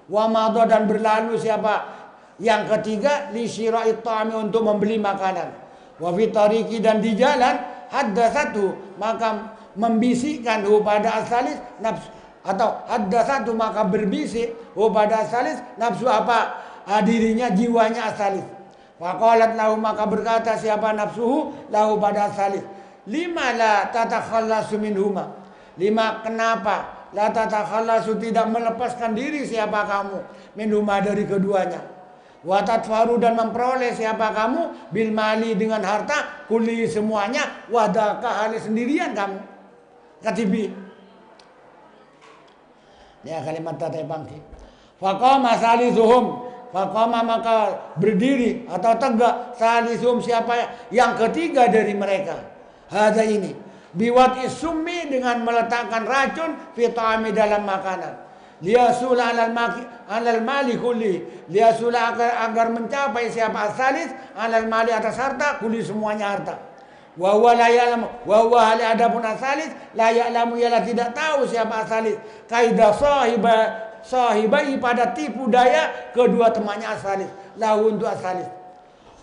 Wa dan berlalu siapa? Yang ketiga li syira'i untuk membeli makanan wa fitariki dan di jalan hadda satu maka membisikkan pada asalis nafsu atau ada satu maka berbisik pada asalis nafsu apa? Dirinya jiwanya asalis. Faqalat lahu maka berkata siapa nafsuhu? Lahu pada asalis. Lima la tatakhallasu minhuma. Lima kenapa? La tatakhallasu tidak melepaskan diri siapa kamu minhuma dari keduanya Watat faru dan memperoleh siapa kamu bil mali dengan harta kuli semuanya wadaka hal sendirian kamu katibi. Ya kalimat tata bangki. Faqama salisuhum. Faqama maka berdiri atau tegak salisuhum siapa yang ketiga dari mereka. Hada ini. Biwat isumi dengan meletakkan racun fitami dalam makanan. Liasula alal, maki, alal mali kulli. Liasula agar, agar mencapai siapa salis alal mali atas harta kuli semuanya harta. Wa huwa la ya'lamu wa huwa asalis la ya'lamu ialah tidak tahu siapa asalis. Kaidah sahiba sahibai pada tipu daya kedua temannya asalis. Lahu untuk asalis.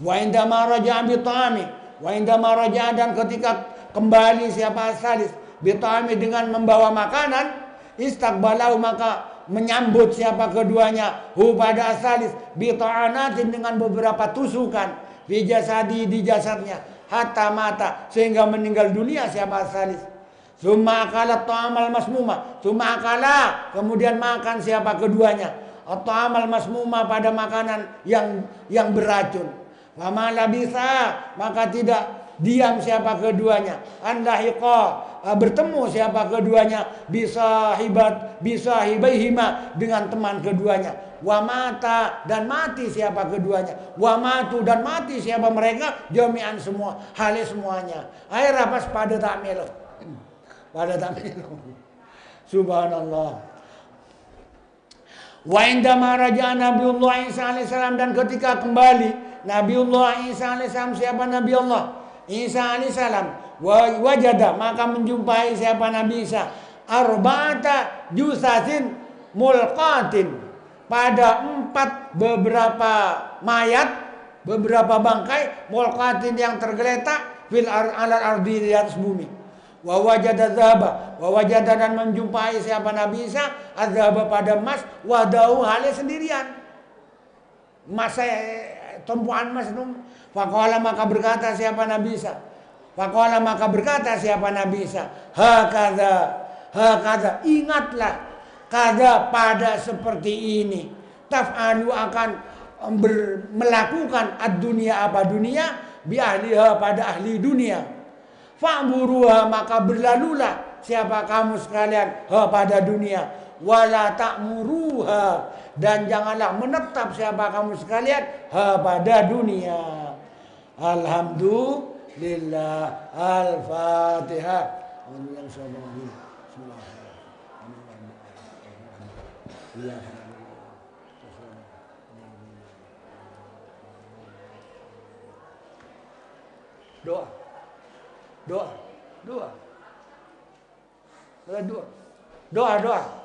Wa indama raja'a bi ta'ami wa indama raja'a dan ketika kembali siapa asalis bi ta'ami dengan membawa makanan istaqbalahu maka menyambut siapa keduanya hu pada asalis bita'anatin dengan beberapa tusukan di jasadi di jasadnya hatta mata sehingga meninggal dunia siapa asalis Summa akala ta'amal masmuma. Summa akala kemudian makan siapa keduanya. Atau amal masmuma pada makanan yang yang beracun. Fama bisa maka tidak diam siapa keduanya. Anda uh, bertemu siapa keduanya. Bisa hibat bisa hibaihima dengan teman keduanya. Wa mata dan mati siapa keduanya. Wa matu dan mati siapa mereka. Jami'an semua hal semuanya. Air apa pada takmil pada takmil subhanallah. Wa indama Nabiullah Isa alaihissalam dan ketika kembali Nabiullah Isa alaihissalam siapa Nabi Allah Isa alaihissalam wajada maka menjumpai siapa Nabi Isa? Arba'ata jusasin mulqatin. Pada empat beberapa mayat beberapa bangkai mulqatin yang tergeletak fil alat ardi di atas bumi. Wa wajada dzaba wa wajada dan menjumpai siapa Nabi Isa? Adzaba pada emas wadau hale sendirian. Emas tumpuan emas Faqala maka berkata siapa Nabi Isa Pakola maka berkata siapa Nabi Isa, hakada, hakada, ingatlah kada pada seperti ini. Taf'alu akan ber, melakukan ad-dunia apa dunia bi ahliha pada ahli dunia. Fa'buruha maka berlalulah siapa kamu sekalian ha pada dunia wala ta'muruha dan janganlah menetap siapa kamu sekalian ha pada dunia. Alhamdulillah. Al-Fatihah. Doa. Doa. Doa. Doa. Doa. Doa. doa.